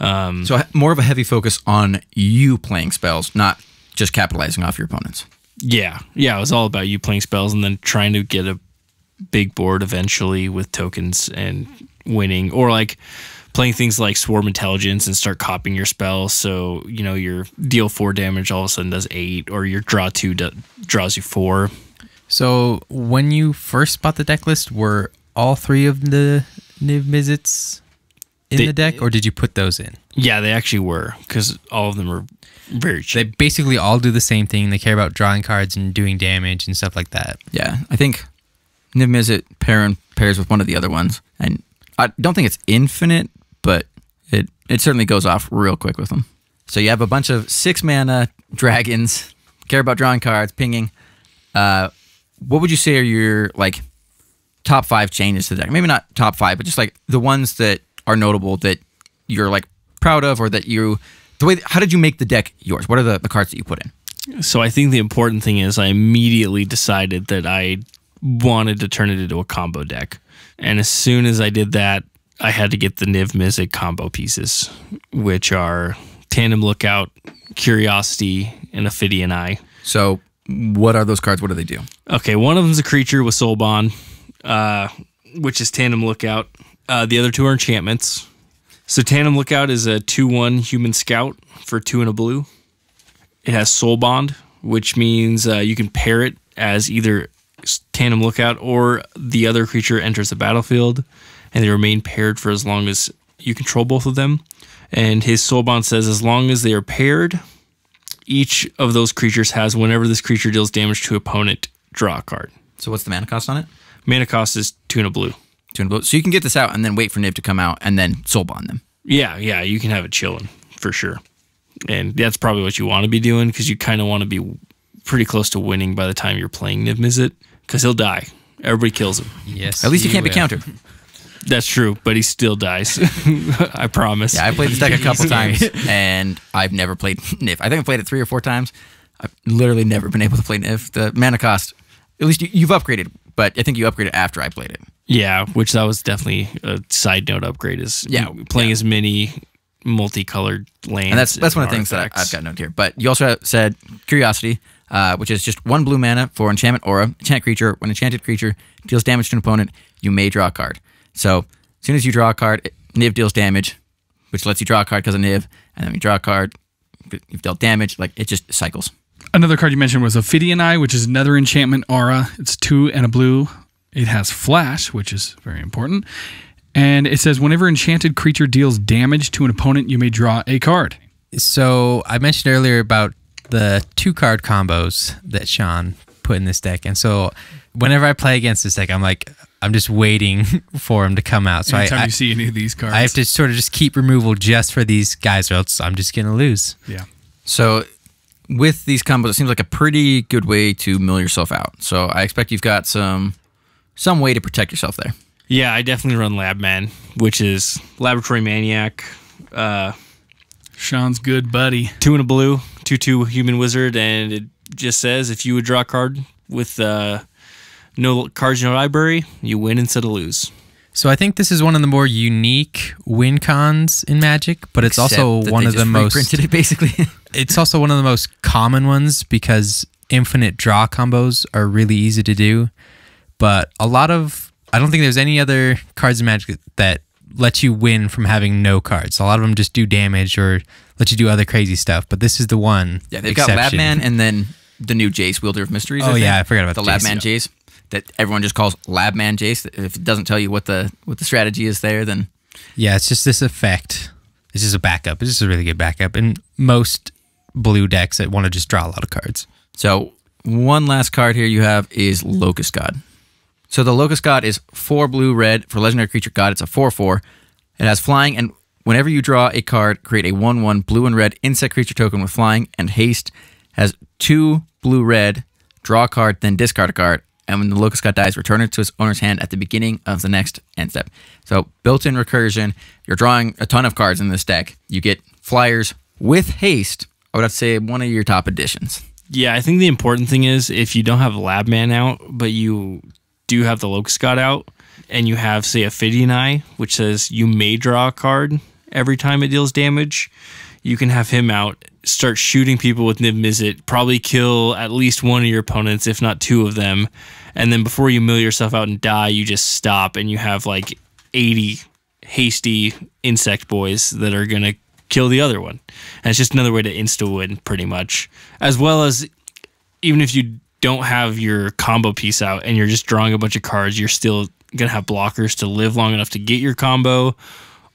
S2: Um, so, more of a heavy focus on you playing spells, not just capitalizing off your opponents.
S4: Yeah, yeah, it was all about you playing spells and then trying to get a big board eventually with tokens and winning, or like playing things like Swarm Intelligence and start copying your spells. So you know your deal four damage all of a sudden does eight, or your draw two do- draws you four.
S3: So when you first bought the deck list, were all three of the Niv Mizzets in
S4: They-
S3: the deck, or did you put those in?
S4: Yeah, they actually were because all of them are very
S3: They basically all do the same thing. They care about drawing cards and doing damage and stuff like that.
S2: Yeah, I think Niv Mizzet pair and pairs with one of the other ones, and I don't think it's infinite, but it it certainly goes off real quick with them. So you have a bunch of six mana dragons, care about drawing cards, pinging. Uh, what would you say are your like top five changes to the deck? Maybe not top five, but just like the ones that are notable that you're like proud of, or that you the way. How did you make the deck yours? What are the, the cards that you put in?
S4: So I think the important thing is I immediately decided that I wanted to turn it into a combo deck. And as soon as I did that, I had to get the Niv Mizzet combo pieces, which are Tandem Lookout, Curiosity, and Ophidian Eye.
S2: So what are those cards? What do they do?
S4: Okay, one of them's a creature with Soul Bond, uh, which is Tandem Lookout. Uh, the other two are enchantments. So Tandem Lookout is a 2 1 human scout for two and a blue. It has Soul Bond, which means uh, you can pair it as either Tandem Lookout or the other creature enters the battlefield, and they remain paired for as long as you control both of them. And his Soul Bond says as long as they are paired, each of those creatures has whenever this creature deals damage to opponent, draw a card.
S2: So what's the mana cost on it?
S4: Mana cost is two and a blue.
S2: Two and. So you can get this out and then wait for Niv to come out and then soul bond them.
S4: Yeah, yeah, you can have it chilling for sure. And that's probably what you want to be doing because you kind of want to be pretty close to winning by the time you're playing Niv Mizzet because he'll die. Everybody kills him.
S3: Yes.
S2: At least he can't be countered.
S4: That's true, but he still dies. I promise.
S2: Yeah, I played this deck a couple times and I've never played Niv. I think I played it three or four times. I've literally never been able to play Niv. The mana cost, at least you've upgraded, but I think you upgraded after I played it.
S4: Yeah, which that was definitely a side note upgrade. Is
S2: Yeah,
S4: playing as many multicolored lands.
S2: And that's that's one of the things that I. I've got noted here. But you also said Curiosity, uh, which is just one blue mana for enchantment aura. Enchant creature. When enchanted creature deals damage to an opponent, you may draw a card. So as soon as you draw a card, it- Niv deals damage, which lets you draw a card because of Niv, and then you draw a card, you've dealt damage. Like it just cycles.
S1: Another card you mentioned was Ophidian Eye, which is another enchantment aura. It's two and a blue. It has flash, which is very important. And it says whenever enchanted creature deals damage to an opponent, you may draw a card.
S3: So I mentioned earlier about the two card combos that Shawn put in this deck, and so whenever I play against this deck, I'm like, I'm just waiting for him to come out. So I,
S1: Anytime
S3: I,
S1: you see any of these cards,
S3: I have to sort of just keep removal just for these guys, or else I'm just gonna lose.
S1: Yeah.
S2: So with these combos, it seems like a pretty good way to mill yourself out. So I expect you've got some some way to protect yourself there.
S4: Yeah, I definitely run Lab Man, which is Laboratory Maniac, uh,
S1: Shawn's good buddy.
S4: two and a blue, two two human wizard, and it just says if you would draw a card with uh, no cards in your library, you win instead of lose.
S3: So I think this is one of the more unique win cons in Magic, but it's also
S2: Except that
S3: one of the
S2: just
S3: most.
S2: reprinted it basically.
S3: It's also one of the most common ones because infinite draw combos are really easy to do. But a lot of I don't think there's any other cards in Magic that let you win from having no cards. A lot of them just do damage or let you do other crazy stuff. But this is the one.
S2: Yeah, they've got
S3: exception.
S2: Labman and then the new Jace, Wielder of Mysteries.
S3: Oh,
S2: think.
S3: yeah, I forgot about
S2: the
S3: Jace,
S2: Labman Jace that everyone just calls Labman Jace. If it doesn't tell you what the what the strategy is there, then
S3: Yeah, it's just this effect. It's just a backup. It's just a really good backup. And most blue decks that want to just draw a lot of cards.
S2: so one last card here you have is Locust God. So the Locust God is four blue red for legendary creature god. It's a four four. It has flying, and whenever you draw a card, create a one one blue and red insect creature token with flying and haste. Has two blue red. Draw a card, then discard a card. And when the Locust God dies, return it to its owner's hand at the beginning of the next end step. So built-in recursion. You're drawing a ton of cards in this deck. You get flyers with haste. I would have to say one of your top additions.
S4: Yeah, I think the important thing is if you don't have Labman out, but you do have the Locust God out, and you have, say, a Ophidian Eye, which says you may draw a card every time it deals damage, you can have him out, start shooting people with Niv Mizzet, probably kill at least one of your opponents, if not two of them. And then before you mill yourself out and die, you just stop and you have like 80 hasty insect boys that are going to kill the other one. And it's just another way to insta win, pretty much. As well as even if you don't have your combo piece out and you're just drawing a bunch of cards, you're still gonna have blockers to live long enough to get your combo,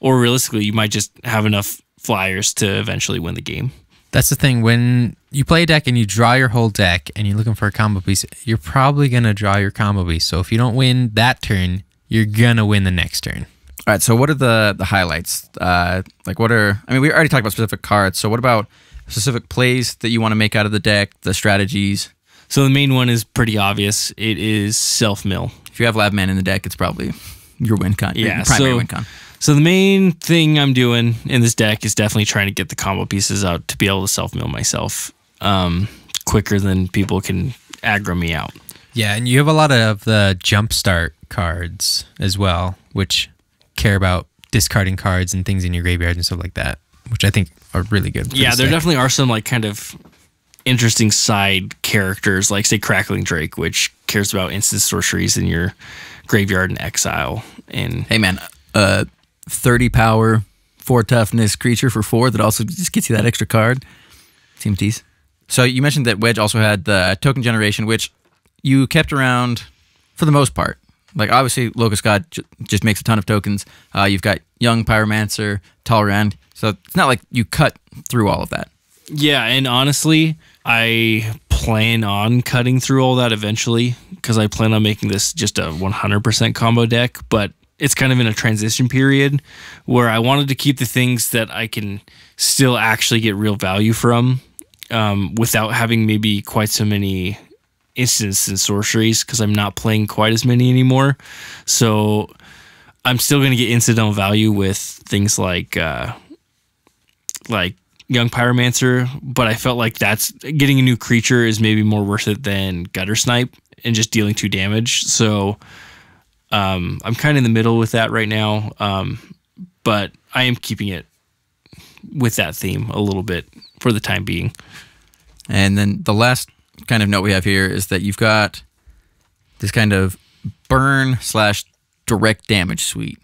S4: or realistically, you might just have enough flyers to eventually win the game.
S3: That's the thing. When you play a deck and you draw your whole deck and you're looking for a combo piece, you're probably going to draw your combo piece. So if you don't win that turn, you're going to win the next turn.
S2: All right. So what are the the highlights? Uh, like what are? I mean, we already talked about specific cards. So what about specific plays that you want to make out of the deck? The strategies.
S4: So the main one is pretty obvious. It is self mill.
S2: If you have Lab Man in the deck, it's probably your win con. your
S4: Yeah,
S2: primary
S4: so-
S2: win con.
S4: So the main thing I'm doing in this deck is definitely trying to get the combo pieces out to be able to self mill myself um, quicker than people can aggro me out.
S3: Yeah, and you have a lot of the jumpstart cards as well, which care about discarding cards and things in your graveyard and stuff like that, which I think are really good.
S4: yeah,
S3: this
S4: there
S3: deck.
S4: definitely are some like kind of interesting side characters, like say Crackling Drake, which cares about instant sorceries in your graveyard and exile. And
S2: Hey man, uh, thirty power, four toughness creature for four that also just gets you that extra card. Team tease. So you mentioned that Wedge also had the token generation, which you kept around for the most part. Like obviously, Locust God just makes a ton of tokens. Uh, you've got Young Pyromancer, Talrand. So it's not like you cut through all of that.
S4: Yeah, and honestly, I plan on cutting through all that eventually because I plan on making this just a 100% combo deck, but it's kind of in a transition period where I wanted to keep the things that I can still actually get real value from um, without having maybe quite so many instants and sorceries because I'm not playing quite as many anymore. So I'm still going to get incidental value with things like uh, like young pyromancer, but I felt like that's getting a new creature is maybe more worth it than guttersnipe and just dealing two damage. So um, I'm kind of in the middle with that right now, um, but I am keeping it with that theme a little bit for the time being.
S2: And then the last kind of note we have here is that you've got this kind of burn slash direct damage suite.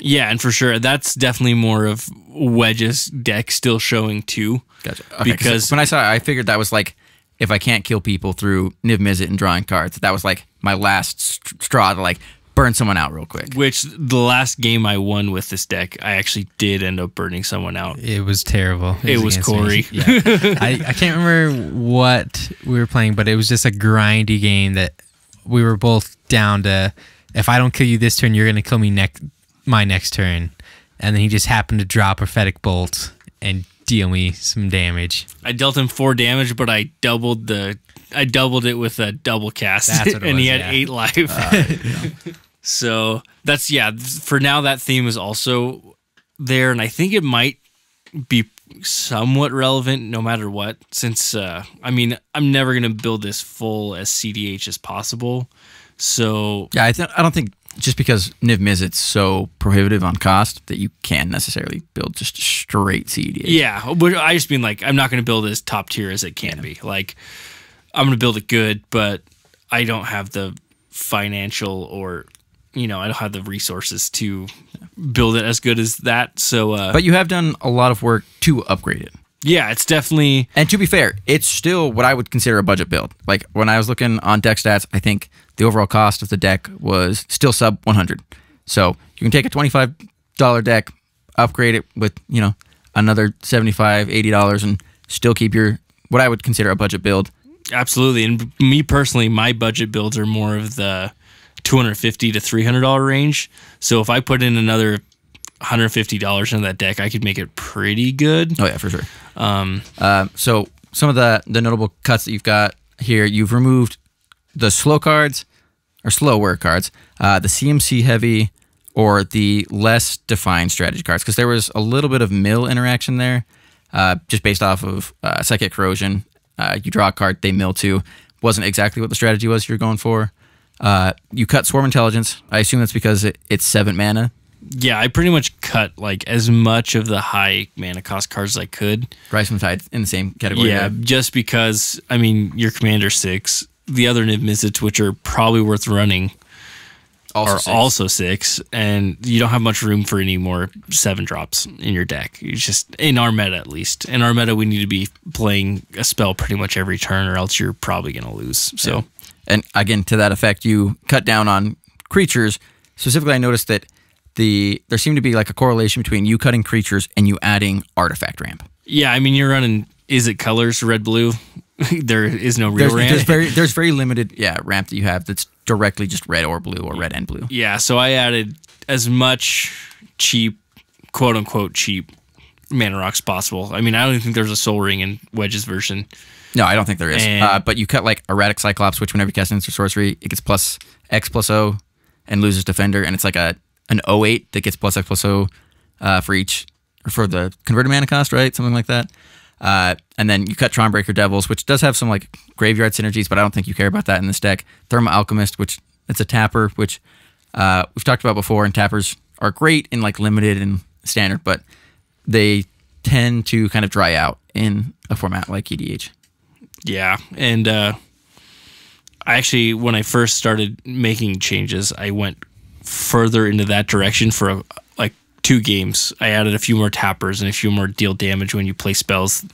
S4: Yeah, and for sure, that's definitely more of Wedge's deck still showing too.
S2: Gotcha. Okay,
S4: Because-
S2: when I saw it, I figured that was like if I can't kill people through Niv Mizzet and drawing cards, that was like my last st- straw to like burn someone out real quick.
S4: Which the last game I won with this deck, I actually did end up burning someone out.
S3: It was terrible.
S4: It was
S3: against me.
S4: Cory.
S3: Yeah. I, I can't remember what we were playing, but it was just a grindy game that we were both down to. If I don't kill you this turn, you're gonna kill me next my next turn. And then he just happened to drop prophetic bolt and deal me some damage.
S4: I dealt him four damage, but I doubled the I doubled it with a double cast,
S3: That's what it
S4: and he had
S3: yeah.
S4: eight life. so that's yeah. For now, that theme is also there, and I think it might be somewhat relevant no matter what. Since uh, I mean, I'm never gonna build this full as CDH as possible. So
S2: Yeah, I, th- I don't think just because Niv Mizzet's so prohibitive on cost that you can't necessarily build just straight CDH.
S4: Yeah, but I just mean like I'm not going to build as top tier as it can be. Like I'm going to build it good, but I don't have the financial or you know I don't have the resources to build it as good as that. So, uh,
S2: But you have done a lot of work to upgrade it.
S4: yeah, it's definitely
S2: And to be fair, it's still what I would consider a budget build. Like when I was looking on deck stats, I think the overall cost of the deck was still sub 100. So you can take a $25 deck, upgrade it with, you know, another $75, $80 and still keep your what I would consider a budget build.
S4: Absolutely. And me personally, my budget builds are more of the 250 to 300 dollar range. So if I put in another 150 dollars in that deck, I could make it pretty good.
S2: Oh yeah, for sure. Um, so some of the the notable cuts that you've got here, you've removed the slow cards or slower cards, uh, the CMC heavy or the less defined strategy cards, because there was a little bit of mill interaction there, uh, just based off of uh, psychic corrosion. Uh, you draw a card, they mill two. Wasn't exactly what the strategy was you're going for. Uh, you cut swarm intelligence. I assume that's because it, it's seven mana.
S4: Yeah, I pretty much cut like as much of the high mana cost cards as I could.
S2: Rise from the Tide in the same category.
S4: yeah,
S2: there.
S4: just because I mean your commander six, the other Niv Mizzets, which are probably worth running,
S2: Also
S4: are
S2: six.
S4: also six, and you don't have much room for any more seven drops in your deck. It's just in our meta at least. In our meta, we need to be playing a spell pretty much every turn, or else you're probably gonna lose. So
S2: and again to that effect you cut down on creatures specifically i noticed that the there seemed to be like a correlation between you cutting creatures and you adding artifact ramp.
S4: Yeah, I mean you're running. Izzet colors red blue? there is no real
S2: There's,
S4: ramp.
S2: there's very there's very limited yeah ramp that you have that's directly just red or blue or red and blue.
S4: Yeah, so I added as much cheap, quote unquote cheap mana rocks possible. I mean, I don't even think there's a Sol Ring in Wedge's version.
S2: No, I don't think there is. Uh, but you cut like erratic cyclops, which whenever you cast an instant sorcery, it gets plus X plus O and loses defender, and it's like a an 08 that gets plus X plus O uh, for each for the converted mana cost, right? Something like that. Uh, and then you cut Tronbreaker Devils, which does have some like graveyard synergies, but I don't think you care about that in this deck. Thermo-Alchemist, which it's a tapper, which uh, we've talked about before, and tappers are great in like limited and standard, but they tend to kind of dry out in a format like EDH.
S4: Yeah, and uh, I actually, when I first started making changes, I went further into that direction for like two games. I added a few more tappers and a few more deal damage when you play spells,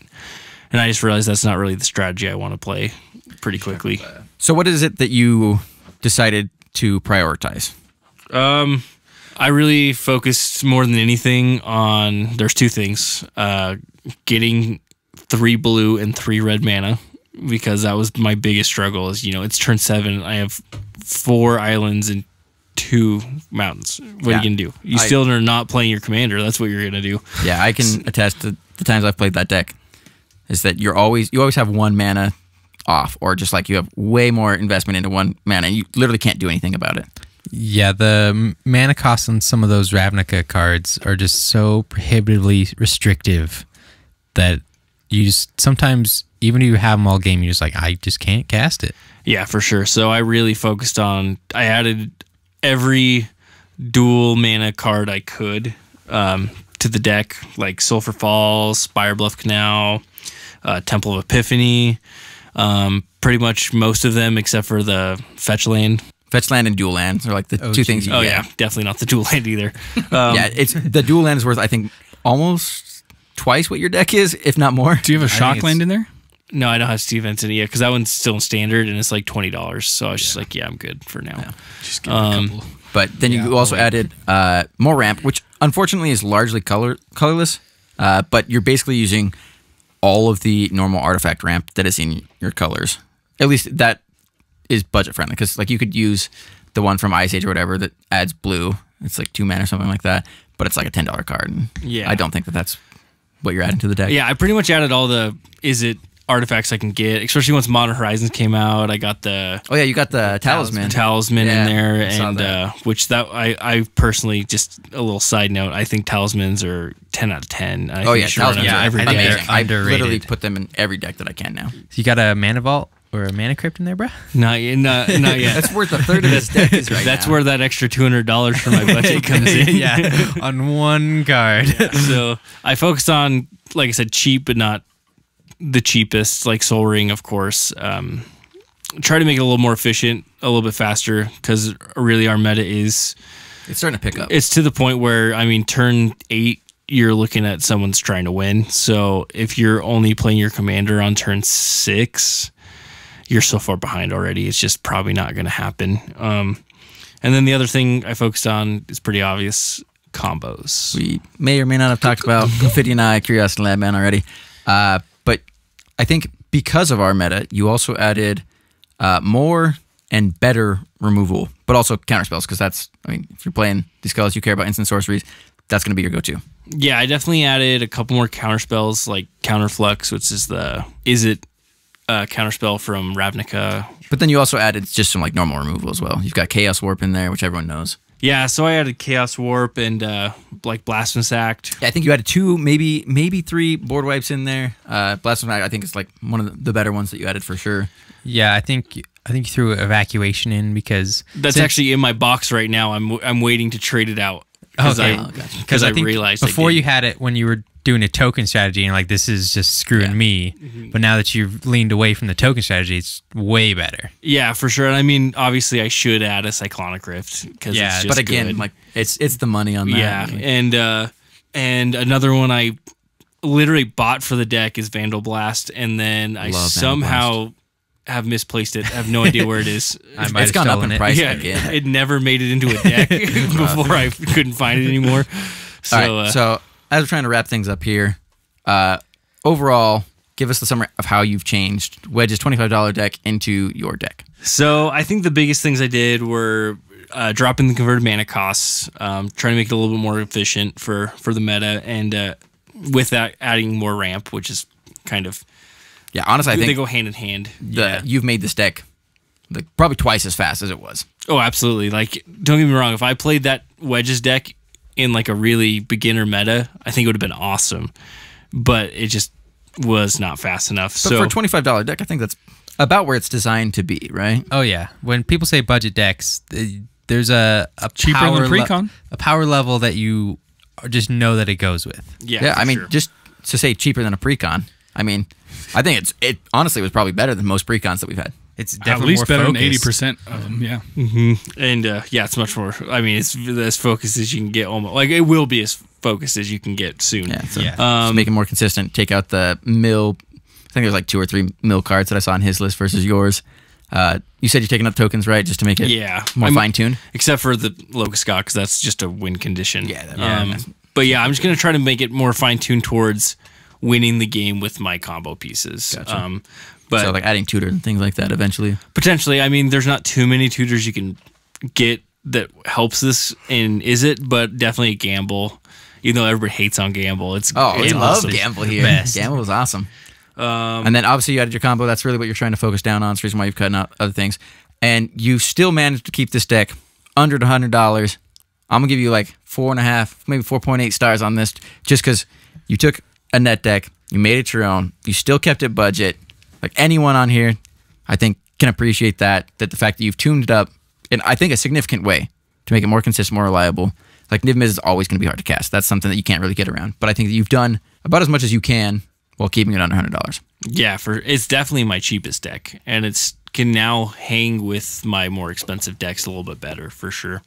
S4: and I just realized that's not really the strategy I want to play. Pretty quickly.
S2: So, what is it that you decided to prioritize?
S4: Um, I really focused more than anything on. There's two things: uh, getting three blue and three red mana, because that was my biggest struggle. Is you know it's turn seven. I have four islands and two mountains. What
S2: Yeah.
S4: are you gonna do? You
S2: I-
S4: still are not playing your commander. That's what you're gonna do.
S2: Yeah, I can attest to the times I've played that deck. Is that you're always you always have one mana off, or just like you have way more investment into one mana, and you literally can't do anything about it.
S3: Yeah, the mana costs on some of those Ravnica cards are just so prohibitively restrictive that you just sometimes, even if you have them all game, you're just like, I just can't cast it.
S4: Yeah, for sure. So I really focused on. I added every dual mana card I could um, to the deck, like Sulphur Falls, Spirebluff Canal, uh, Temple of Epiphany. Um, pretty much most of them, except for the fetch land.
S2: Fetch land and dual lands are like the two
S3: OG.
S2: things. You
S4: Oh
S2: get.
S4: yeah, definitely not the dual land either. Um,
S2: yeah. It's the dual land is worth I think almost twice what your deck is, if not more.
S1: Do you have a shock land in there?
S4: No, I don't have Steam Vents yet because that one's still in standard and it's like twenty dollars. So I was just like, yeah, I'm good for now.
S1: Just give me a
S4: Um,
S1: couple.
S2: But then you also added uh, more ramp, which unfortunately is largely color colorless. Uh, but you're basically using all of the normal artifact ramp that is in your colors. At least that is budget friendly because like you could use the one from Ice Age or whatever that adds blue. It's like two mana or something like that, but it's like a ten dollar card. And
S4: Yeah.
S2: I don't think that that's what you're adding to the deck.
S4: Yeah, I pretty much added all the is it artifacts I can get, especially once Modern Horizons came out. I got the
S2: Oh yeah, you got the talisman.
S4: talisman
S2: Yeah,
S4: in there,
S2: I
S4: and
S2: that.
S4: uh, which that I, I personally just a little side note. I think talismans are ten out of ten. I
S2: Oh
S4: think
S2: yeah,
S4: you should run
S2: talismans.
S3: yeah,
S4: every
S3: I
S4: deck.
S2: amazing.
S3: they're
S2: I literally put them in every deck that I can now.
S3: So you got a mana vault or a mana crypt in there, bro?
S4: Not, not, not yet.
S2: That's worth a third of this deck is right
S4: That's
S2: now.
S4: where that extra two hundred dollars for my budget comes in.
S3: yeah, on one card.
S4: so I focused on, like I said, cheap but not the cheapest, like Sol Ring, of course. Um, try to make it a little more efficient, a little bit faster, because really our meta is
S2: It's starting to pick up.
S4: it's to the point where I mean, turn eight, you're looking at someone's trying to win. So if you're only playing your commander on turn six, you're so far behind already. It's just probably not going to happen. Um, and then the other thing I focused on is pretty obvious combos.
S2: we may or may not have talked about and I, Curiosity Lab Man already. Uh, I think because of our meta, you also added uh, more and better removal, but also counter spells. Because that's, I mean, if you're playing these colors, you care about instant sorceries, that's going to be your go to.
S4: Yeah, I definitely added a couple more counter spells like Counterflux, which is the Izzet uh, counter spell from Ravnica.
S2: But then you also added just some like normal removal as well. You've got Chaos Warp in there, which everyone knows.
S4: Yeah, so I added Chaos Warp and uh, like Blasphemous Act.
S2: Yeah, I think you added two, maybe maybe three board wipes in there. Uh, Blasphemous, I think it's like one of the, the better ones that you added for sure.
S3: yeah, I think I think you threw evacuation in because
S4: That's
S3: since-
S4: actually in my box right now. I'm I'm waiting to trade it out because
S3: Okay.
S4: I
S3: Oh,
S2: gotcha.
S4: because I,
S3: think
S4: realized
S3: before you had it when you were doing a token strategy and like this is just screwing me, but now that you've leaned away from the token strategy, it's way better.
S4: yeah for sure. And I mean, obviously, I should add a Cyclonic Rift because
S3: Yeah,
S4: it's just
S2: but again,
S4: good.
S2: like it's it's the money on that.
S4: yeah,
S2: Like,
S4: and uh, and another one I literally bought for the deck is Vandal Blast, and then I
S2: Love Vandal
S4: somehow have misplaced it. I have no idea where it is.
S3: I might
S2: it's
S3: have
S2: gone up in
S3: it.
S2: price
S4: yeah,
S2: again.
S4: it never made it into a deck before I couldn't find it anymore. So,
S2: All right.
S4: uh,
S2: so as we're trying to wrap things up here, uh, overall, give us the summary of how you've changed Wedge's twenty-five dollar deck into your deck.
S4: So I think the biggest things I did were uh, dropping the converted mana costs, um, trying to make it a little bit more efficient for for the meta, and uh, with that adding more ramp, which is kind of
S2: Yeah, honestly, I think
S4: they
S2: think
S4: go hand in hand.
S2: the, you've made this deck like probably twice as fast as it was.
S4: Oh, absolutely. Like, don't get me wrong. If I played that wedges deck in like a really beginner meta, I think it would have been awesome. But it just was not fast enough.
S2: But
S4: so
S2: for a twenty-five dollar deck, I think that's about where it's designed to be, right?
S3: Oh yeah. When people say budget decks, there's a, a
S1: Cheaper than
S3: power le-
S1: Precon.
S3: a power level that you just know that it goes with.
S4: yeah,
S2: Yeah, I mean,
S4: sure.
S2: just to say cheaper than a precon. I mean, I think it's it honestly was probably better than most precons that we've had.
S3: It's definitely
S1: At
S3: definitely
S1: least
S3: more
S1: better than eighty percent of them. Yeah.
S4: and uh, yeah, it's much more. I mean, it's as focused as you can get. Almost like it will be as focused as you can get soon.
S2: Yeah, so
S3: Yeah.
S2: just
S4: Um,
S2: make it more consistent. Take out the mill. I think there's like two or three mill cards that I saw on his list versus yours. Uh, you said you're taking up tokens, right? Just to make it
S4: Yeah.
S2: more
S4: I'm-
S2: fine tuned.
S4: except for the Locust God because that's just a win condition.
S2: Yeah, that-
S4: Um,
S2: yeah.
S4: but yeah, I'm just gonna try to make it more fine tuned towards winning the game with my combo pieces.
S2: Gotcha.
S4: Um, but
S2: So like adding tutors and things like that eventually.
S4: potentially, I mean, there's not too many tutors you can get that helps this in is it, but definitely a gamble. Even though everybody hates on gamble, it's
S2: Oh, we love. Gamble here.
S3: Best.
S2: Gamble was awesome. and then obviously you added your combo. That's really what you're trying to focus down on. It's the reason why you've cut out other things. And you still managed to keep this deck under hundred dollars. I'm gonna give you like four and a half, maybe four point eight stars on this, just because you took a net deck, you made it your own, you still kept it budget. Like anyone on here, I think can appreciate that. That the fact that you've tuned it up in I think a significant way to make it more consistent, more reliable. Like Niv Miz is always going to be hard to cast. That's something that you can't really get around. But I think that you've done about as much as you can while keeping it under hundred dollars.
S4: Yeah, for it's definitely my cheapest deck, and it's can now hang with my more expensive decks a little bit better for sure.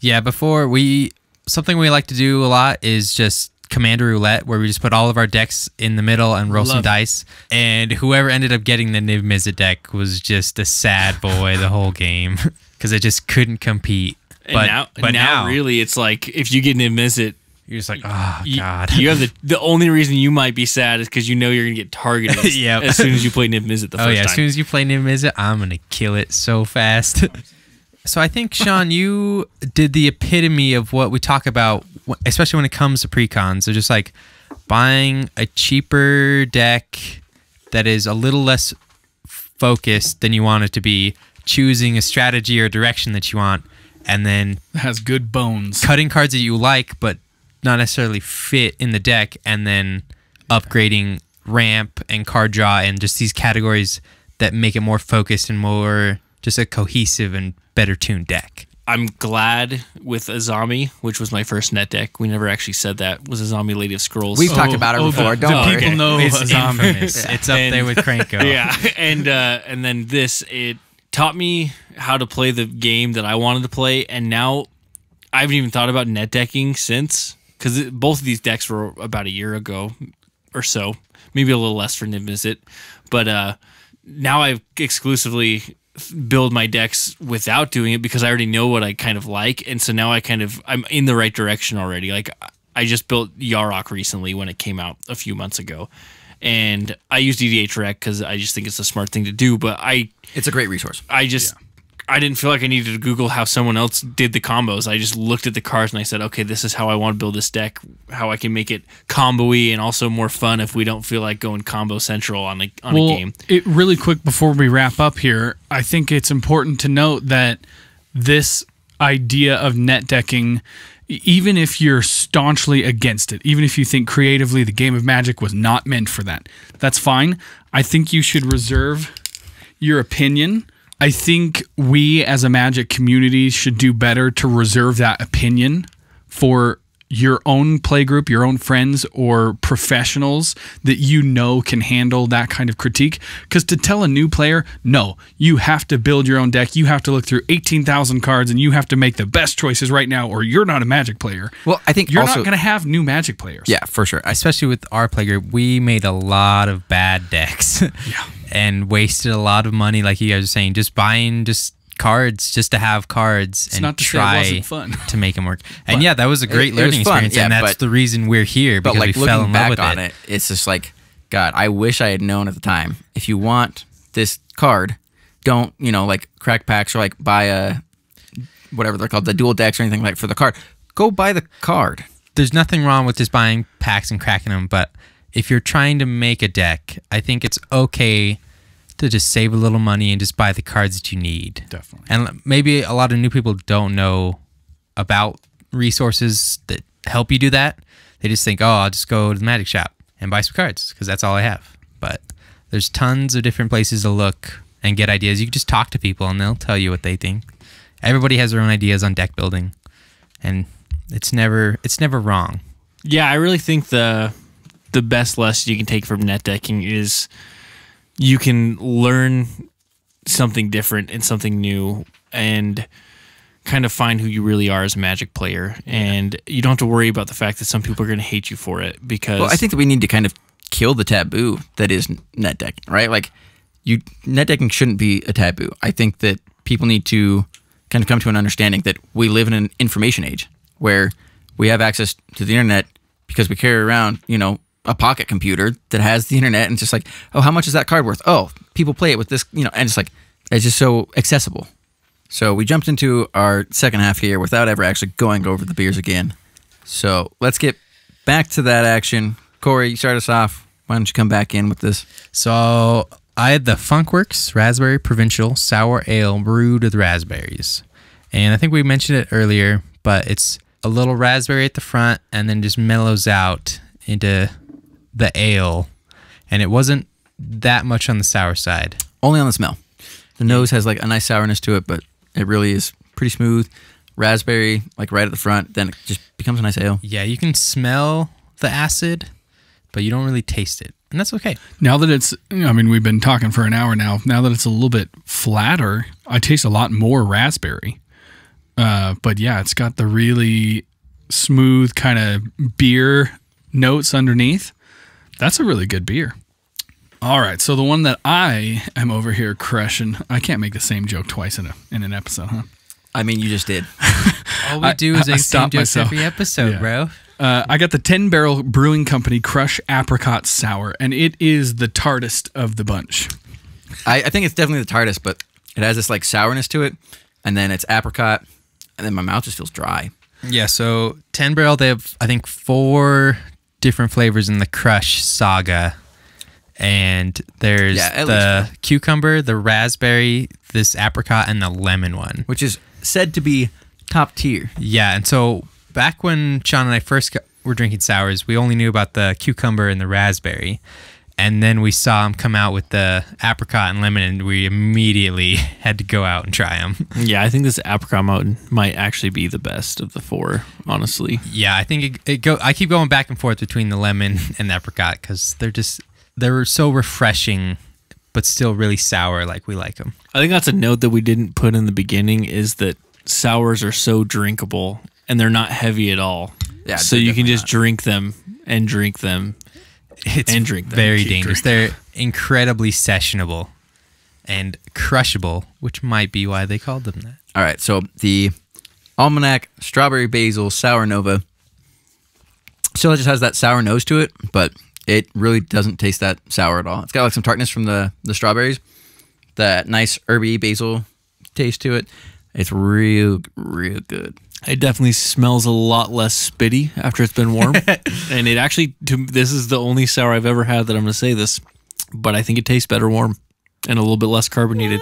S3: Yeah, before we something we like to do a lot is just commander roulette where we just put all of our decks in the middle and roll some
S1: it.
S3: dice and whoever ended up getting the Niv Mizzet deck was just a sad boy the whole game because it just couldn't compete.
S4: And
S3: but
S4: now,
S3: but
S4: now, really, it's like if you get Niv Mizzet,
S3: you're just like, oh ah,
S4: you,
S3: god.
S4: you have the the only reason you might be sad is because you know you're gonna get targeted.
S3: Yep.
S4: as soon as you play Niv Mizzet the
S3: oh
S4: first
S3: yeah, as soon as you play Niv Mizzet, I'm gonna kill it so fast. so I think Shawn, you did the epitome of what we talk about, especially when it comes to precons. So just like buying a cheaper deck that is a little less focused than you want it to be, choosing a strategy or direction that you want, and then
S1: has good bones.
S3: cutting cards that you like but not necessarily fit in the deck and then upgrading ramp and card draw and just these categories that make it more focused and more just a cohesive and better tuned deck.
S4: I'm glad with Azami, which was my first net deck. We never actually said that was Azami Lady of Scrolls.
S2: We've talked about it
S1: oh,
S2: before.
S1: the-
S2: Don't
S1: the
S2: worry.
S1: people know
S3: it's
S1: Azami.
S3: infamous. It's up
S4: And-
S3: there with Krenko.
S4: yeah, and uh, and then this it taught me how to play the game that I wanted to play, and now I haven't even thought about net decking since because both of these decks were about a year ago or so, maybe a little less for Niv Mizzet, but uh, now I exclusively build my decks without doing it because I already know what I kind of like, and so now I kind of I'm in the right direction already. Like I just built Yarok recently when it came out a few months ago, and I use EDHREC because I just think it's a smart thing to do. But I
S2: It's a great resource.
S4: I just I didn't feel like I needed to Google how someone else did the combos. I just looked at the cards and I said, okay, this is how I want to build this deck. How I can make it combo-y and also more fun if we don't feel like going combo central on a on
S1: well,
S4: a game.
S1: It really quick before we wrap up here, I think it's important to note that this idea of net decking, even if you're staunchly against it, even if you think creatively the game of Magic was not meant for that, that's fine. I think you should reserve your opinion. I think we as a Magic community should do better to reserve that opinion for your own play group, your own friends, or professionals that you know can handle that kind of critique. Because to tell a new player, no, you have to build your own deck. You have to look through 18,000 cards and you have to make the best choices right now, or you're not a magic player.
S2: Well, I think
S1: You're
S2: also,
S1: not going to have new magic players.
S2: yeah, for sure.
S3: Especially with our play group, we made a lot of bad decks.
S1: Yeah.
S3: and wasted a lot of money, like you guys are saying, just buying just cards just to have cards and
S1: not to say it
S3: try
S1: fun.
S3: to make them work. And yeah, that was a great
S2: it
S3: learning
S2: fun,
S3: experience,
S2: yeah,
S3: and that's
S2: but-
S3: the reason we're here
S2: but
S3: because
S2: like
S3: we
S2: looking
S3: fell in love with
S2: on
S3: it.
S2: it. it's just like, God, I wish I had known at the time. If you want this card, don't you know like crack packs or like buy a whatever they're called, the dual decks or anything like for the card. Go buy the card.
S3: There's nothing wrong with just buying packs and cracking them, but if you're trying to make a deck, I think it's okay to just save a little money and just buy the cards that you need.
S1: Definitely.
S3: And maybe a lot of new people don't know about resources that help you do that. They just think, oh, I'll just go to the magic shop and buy some cards because that's all I have. But there's tons of different places to look and get ideas. You can just talk to people and they'll tell you what they think. Everybody has their own ideas on deck building, and it's never it's never wrong.
S4: Yeah, I really think the the best lesson you can take from net decking is you can learn something different and something new and kind of find who you really are as a magic player and you don't have to worry about the fact that some people are going to hate you for it because
S2: Well, I think that we need to kind of kill the taboo that is net decking, right? Like you net decking shouldn't be a taboo. I think that people need to kind of come to an understanding that we live in an information age where we have access to the internet because we carry around, you know, a pocket computer that has the internet and just like, oh, how much is that card worth? Oh, people play it with this, you know, and it's like it's just so accessible. So we jumped into our second half here without ever actually going over the beers again. So let's get back to that action. Cory, you start us off. Why don't you come back in with this?
S3: So I had the Funkwerks Raspberry Provincial Sour Ale brewed with raspberries. And I think we mentioned it earlier, but it's a little raspberry at the front and then just mellows out into the ale. And it wasn't that much on the sour side.
S2: Only on the smell. The nose has like a nice sourness to it, but it really is pretty smooth. Raspberry, like right at the front, then it just becomes a nice ale.
S3: Yeah, you can smell the acid, but you don't really taste it. And that's okay.
S1: Now that it's, I mean, we've been talking for an hour now. Now that it's a little bit flatter, I taste a lot more raspberry. Uh, but yeah, it's got the really smooth kind of beer notes underneath. That's a really good beer. All right, so the one that I am over here crushing, I can't make the same joke twice in a in an episode, huh?
S2: I mean, you just did.
S3: All we
S1: I-
S3: do is
S1: I
S3: make same
S1: stopped
S3: jokes
S1: myself.
S3: every episode,
S1: Yeah.
S3: bro.
S1: Uh, I got the 10 Barrel Brewing Company Crush Apricot Sour, and it is the tartest of the bunch.
S2: I, I think it's definitely the tartest, but it has this like sourness to it, and then it's apricot, and then my mouth just feels dry.
S3: Yeah, so 10 barrel, they have, I think, four different flavors in the Crush saga. And there's
S2: Yeah,
S3: the cucumber, the raspberry, this apricot, and the lemon one.
S2: Which is said to be top tier.
S3: Yeah, and so back when Shawn and I first got, were drinking sours, we only knew about the cucumber and the raspberry. And then we saw them come out with the apricot and lemon, and we immediately had to go out and try them.
S4: yeah, I think this apricot mode might actually be the best of the four, honestly.
S3: Yeah, I think it, it go. I keep going back and forth between the lemon and the apricot because they're just they're so refreshing, but still really sour, like we like them.
S4: I think that's a note that we didn't put in the beginning is that sours are so drinkable and they're not heavy at all.
S2: Yeah,
S4: so you can just
S2: not.
S4: drink them and drink them.
S3: It's
S4: And drink them.
S3: very
S1: Keep
S3: dangerous. They're incredibly sessionable and crushable, which might be why they called them that.
S2: All right, so the Almanac Strawberry Basil Sour Nova still just has that sour nose to it, but it really doesn't taste that sour at all. It's got like some tartness from the the strawberries, that nice herby basil taste to it. It's real, real good.
S4: It definitely smells a lot less spitty after it's been warm. and it actually, to, this is the only sour I've ever had that I'm going to say this, but I think it tastes better warm and a little bit less carbonated.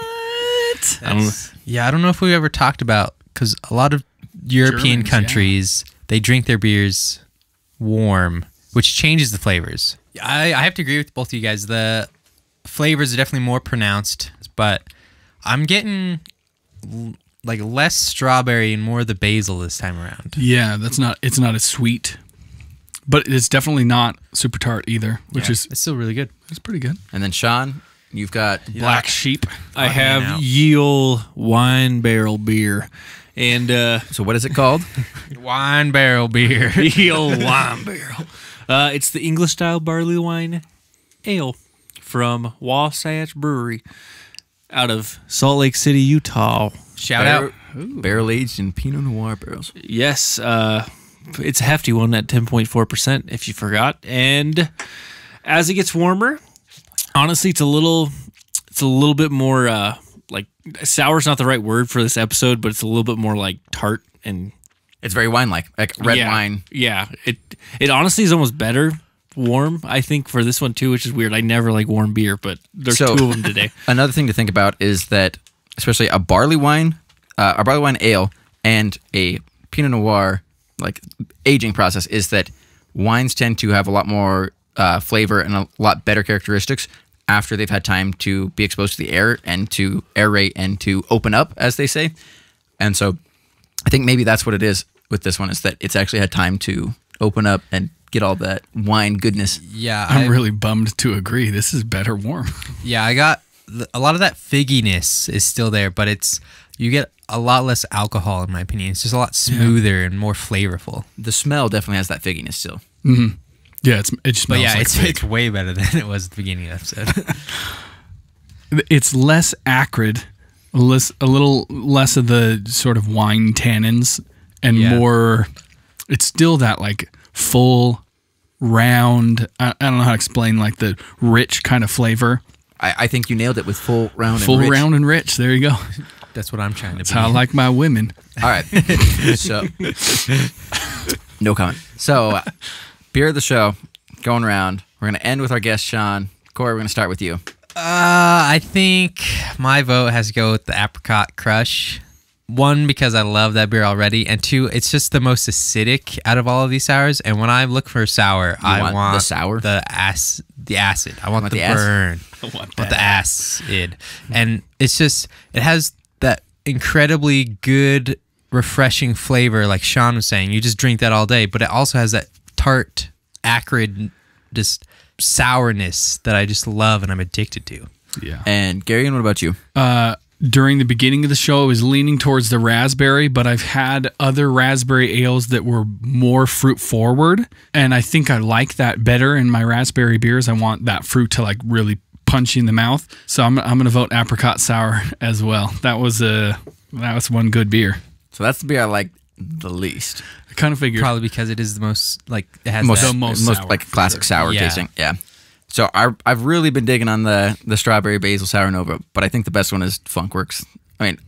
S4: I don't.
S3: Yeah, I don't know if we ever talked about because a lot of European
S1: Germans, yeah.
S3: countries they drink their beers warm, which changes the flavors. I, I have to agree with both of you guys. The flavors are definitely more pronounced, but I'm getting like less strawberry and more of the basil this time around.
S1: Yeah, that's not. It's not as sweet, but it's definitely not super tart either, which is
S3: It's still really good.
S1: it's pretty good.
S2: And then Shawn, you've got
S1: Black sheep.
S4: I have
S3: out.
S4: Yule wine barrel beer, and uh,
S2: so what is it called?
S3: Wine barrel beer.
S4: Yule wine barrel. Uh, it's the English style barley wine ale from Wasatch Brewery out of Salt Lake City, Utah.
S3: Shout out.
S2: barrel aged in Pinot Noir barrels.
S4: Yes, uh, it's a hefty one at 10.4%, if you forgot. And as it gets warmer, honestly, it's a little, it's a little bit more, uh, like, sour's not the right word for this episode, but it's a little bit more like tart and
S2: It's very wine like, like red
S4: yeah,
S2: wine.
S4: Yeah, it it honestly is almost better warm. I think for this one too, which is weird. I never like warm beer, but there's
S2: So-
S4: two of them today.
S2: Another thing to think about is that, especially a barley wine, uh, a barley wine ale, and a Pinot Noir like aging process is that wines tend to have a lot more uh, flavor and a lot better characteristics after they've had time to be exposed to the air and to aerate and to open up, as they say. And so, I think maybe that's what it is with this one is that it's actually had time to open up and get all that wine goodness.
S3: Yeah,
S1: I'm
S3: I-
S1: really bummed to agree. This is better warm.
S3: Yeah, I got th- a lot of that figginess is still there, but it's you get a lot less alcohol in my opinion. It's just a lot smoother and more flavorful.
S2: The smell definitely has that figginess still. Mm-hmm.
S1: Yeah, it's it just
S3: But
S1: smells
S3: yeah,
S1: like
S3: it's
S1: fig.
S3: it's way better than it was at the beginning of the episode.
S1: it's less acrid, less a little less of the sort of wine tannins, and
S3: Yeah.
S1: more. It's still that like full, round. I, I don't know how to explain like the rich kind of flavor.
S2: I, I think you nailed it with full round.
S1: Full
S2: and rich.
S1: round and rich. There you go.
S3: That's what I'm trying to
S1: That's
S3: be.
S1: how I like my women.
S2: All right. so, no comment. So, uh, beer of the show going around. We're going to end with our guest, Shawn. Cory, we're going to start with you.
S3: Uh, I think my vote has to go with the apricot crush. One because I love that beer already, and two, it's just the most acidic out of all of these sours. And when I look for a sour, I
S2: want
S3: want,
S2: the sour?
S3: the ass, the acid. I want,
S2: want
S3: the,
S2: the
S3: burn.
S1: I want
S3: want the acid. And it's just it has that incredibly good, refreshing flavor, like Shawn was saying. You just drink that all day, but it also has that tart, acrid, just sourness that I just love and I'm addicted to.
S1: Yeah.
S2: And Gary, and what about you?
S1: Uh, during the beginning of the show, I was leaning towards the raspberry, but I've had other raspberry ales that were more fruit forward, and I think I like that better in my raspberry beers. I want that fruit to like really punch you in the mouth, so I'm I'm gonna vote apricot sour as well. That was a that was one good beer.
S2: So, that's the beer I like the least.
S1: I kind of figured.
S3: Probably because it is the most like it has
S2: Most,
S3: that.
S1: The most
S2: most
S1: sour,
S2: like classic sour
S3: Yeah.
S2: tasting. Yeah. So, I, I've really been digging on the, the strawberry basil sour nova, but I think the best one is Funkwerks. I mean,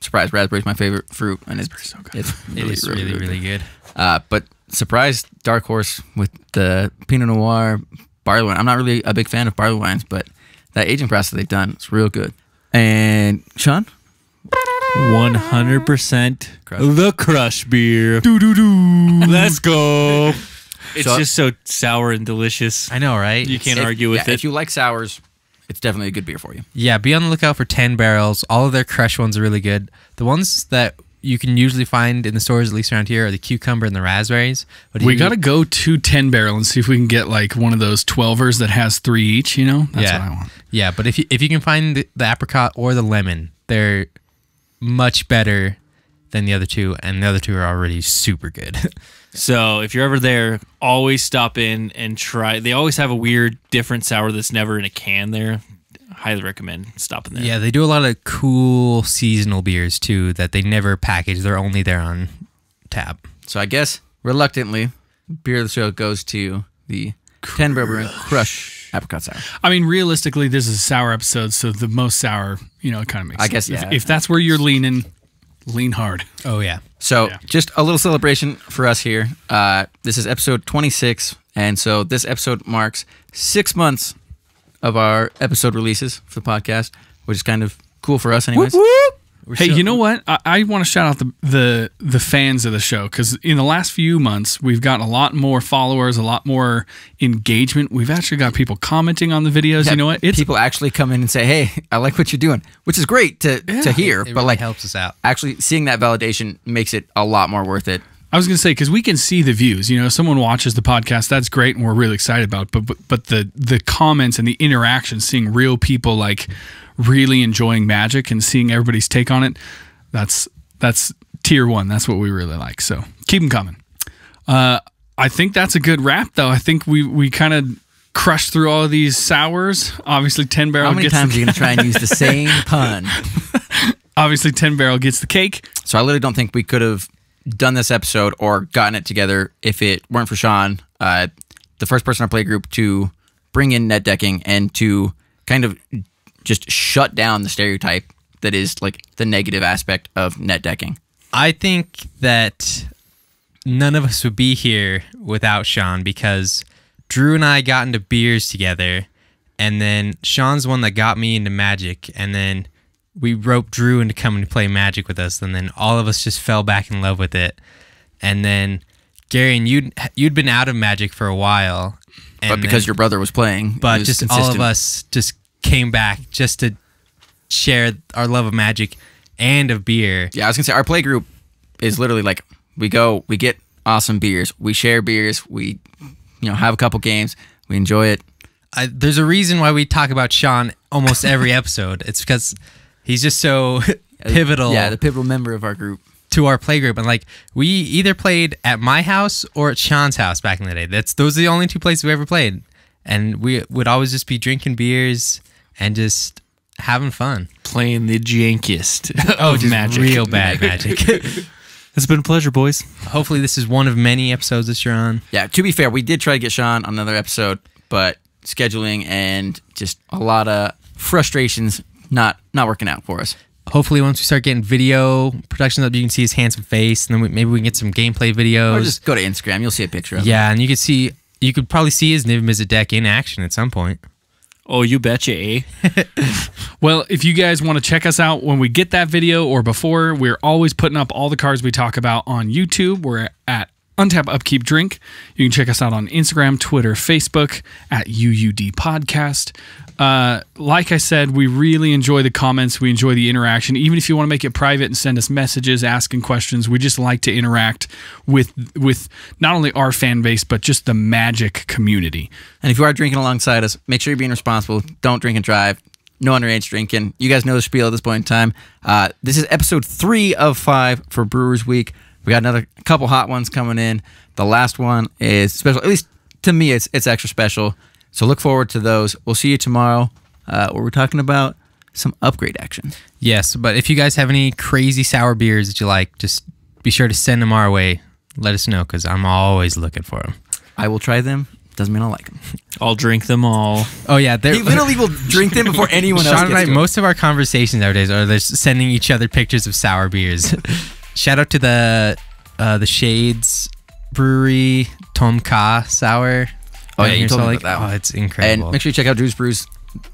S2: surprise, raspberry's my favorite fruit, and it's,
S1: so good.
S2: it's
S3: it is really really, good.
S2: Uh, but surprise, dark horse with the Pinot Noir barley wine. I'm not really a big fan of barley wines, but that aging process they've done is real good. And Shawn,
S4: 100%
S2: Crush.
S4: the crush beer. Doo doo doo. Let's go. It's
S2: So-
S4: just so sour and delicious.
S3: I know, right?
S4: You can't
S2: if,
S4: argue with
S2: yeah,
S4: it.
S2: If you like sours, it's definitely a good beer for you.
S3: Yeah, be on the lookout for 10 barrels. All of their crush ones are really good. The ones that you can usually find in the stores, at least around here, are the cucumber and the raspberries. But
S1: we got to go to 10 barrel and see if we can get like one of those 12ers that has three each, you know? That's
S3: yeah,
S1: what I want.
S3: Yeah, but if you, if you can find the, the apricot or the lemon, they're much better than the other two, and the other two are already super good.
S4: So if you're ever there, always stop in and try. They always have a weird, different sour that's never in a can. There, highly recommend stopping there.
S3: yeah, they do a lot of cool seasonal beers too that they never package. They're only there on tap.
S2: So I guess reluctantly, beer of the show goes to the 10 barrel brewing crush apricot sour.
S1: I mean, realistically, this is a sour episode, so the most sour, you know, it kind of makes
S2: I
S1: sense.
S2: guess,
S1: If- if that's where you're leaning, lean hard.
S3: Oh yeah,
S2: So
S1: Yeah.
S2: just a little celebration for us here. Uh, this is episode 26, and so this episode marks six months of our episode releases for the podcast, which is kind of cool for us, anyways.
S3: We're
S1: Hey,
S3: still-
S1: you know what? I, I want to shout out the the the fans of the show because in the last few months we've gotten a lot more followers, a lot more engagement. We've actually got people commenting on the videos. you know what? It's
S2: people actually come in and say, "Hey, I like what you're doing," which is great to to hear.
S3: It
S2: but
S3: really
S2: like,
S3: helps us out.
S2: actually seeing that validation makes it a lot more worth it.
S1: I was going to say because we can see the views. You know, someone watches the podcast, that's great, and we're really excited about. It. But but, but the the comments and the interaction, seeing real people like really enjoying Magic and seeing everybody's take on it, that's that's tier one. That's what we really like. So keep them coming. Uh, I think that's a good wrap, though. I think we we kind of crushed through all of these sours. Obviously, ten barrel
S2: How many
S1: gets
S2: times
S1: the,
S2: are you gonna try and use the same pun?
S1: obviously ten barrel gets the cake.
S2: So I literally don't think we could have done this episode or gotten it together if it weren't for Shawn, uh, the first person in our play group to bring in net decking and to kind of just shut down the stereotype that is like the negative aspect of net decking.
S3: I think that none of us would be here without Shawn because Drew and I got into beers together, and then Shawn's one that got me into Magic, and then we roped Drew into coming to play Magic with us, and then all of us just fell back in love with it. And then Gary and you'd you'd been out of Magic for a while, and
S2: But because
S3: then-
S2: your brother was playing,
S3: but
S2: was
S3: just all of us just came back just to share our love of Magic and of beer.
S2: Yeah, I was gonna say our play group is literally like we go, we get awesome beers, we share beers, we you know have a couple games, we enjoy it.
S3: I, there's a reason why we talk about Shawn almost every episode. It's because he's just so pivotal
S2: Yeah, the pivotal member of our group.
S3: to our play group. And like we either played at my house or at Shawn's house back in the day. That's those are the only two places we ever played. And we would always just be drinking beers and just having fun.
S4: Playing the jankiest
S3: Oh,
S4: of
S3: just
S4: magic.
S3: real bad magic.
S4: It's been a pleasure, boys.
S3: Hopefully, this is one of many episodes that you're on.
S2: Yeah, to be fair, we did try to get Shawn on another episode, but scheduling and just a lot of frustrations not not working out for us.
S3: Hopefully, once we start getting video productions up, you can see his handsome face, and then we, maybe we can get some gameplay videos.
S2: Or just go to Instagram, you'll see a picture of him.
S3: yeah, and you could see, you could probably see his Niv Mizzet deck in action at some point.
S4: Oh, you betcha, eh?
S1: Well, if you guys want to check us out when we get that video or before, we're always putting up all the cards we talk about on YouTube. We're at Untap Upkeep Drink. You can check us out on Instagram, Twitter, Facebook at UUD Podcast. Uh, like I said, we really enjoy the comments. We enjoy the interaction. Even if you want to make it private and send us messages, asking questions, we just like to interact with with not only our fan base but just the Magic community.
S2: And if you are drinking alongside us, make sure you're being responsible. Don't drink and drive. No underage drinking. You guys know the spiel at this point in time. Uh, this is episode three of five for Brewers Week. We got another couple hot ones coming in. The last one is special. At least to me, it's it's extra special. So look forward to those. We'll see you tomorrow, uh, where we're talking about some upgrade action.
S3: Yes, but if you guys have any crazy sour beers that you like, just be sure to send them our way. Let us know because I'm always looking for them.
S2: I will try them. Doesn't mean I'll like them.
S4: I'll drink them all.
S3: Oh yeah, they're
S2: He literally will drink them before anyone else.
S3: Shawn and I,
S2: to 'em.
S3: most of our conversations nowadays are just sending each other pictures of sour beers. Shout out to the uh, the Shades Brewery Tom Kha sour.
S2: Oh, yeah, you told me
S3: like,
S2: about that
S3: Oh,
S2: one.
S3: it's incredible.
S2: And make sure you check out Drew's Brews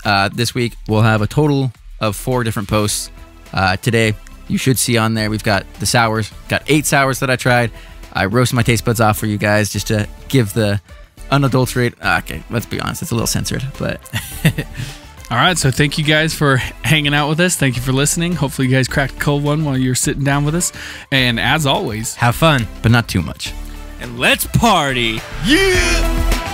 S2: uh, this week. We'll have a total of four different posts uh, today. You should see on there. We've got the sours, got eight sours that I tried. I roasted my taste buds off for you guys just to give the unadulterated. ah, okay, let's be honest, it's a little censored, but
S1: All right, so thank you guys for hanging out with us. Thank you for listening. Hopefully, you guys cracked a cold one while you're sitting down with us. And as always,
S3: have fun.
S2: but not too much.
S4: And let's party.
S2: Yeah.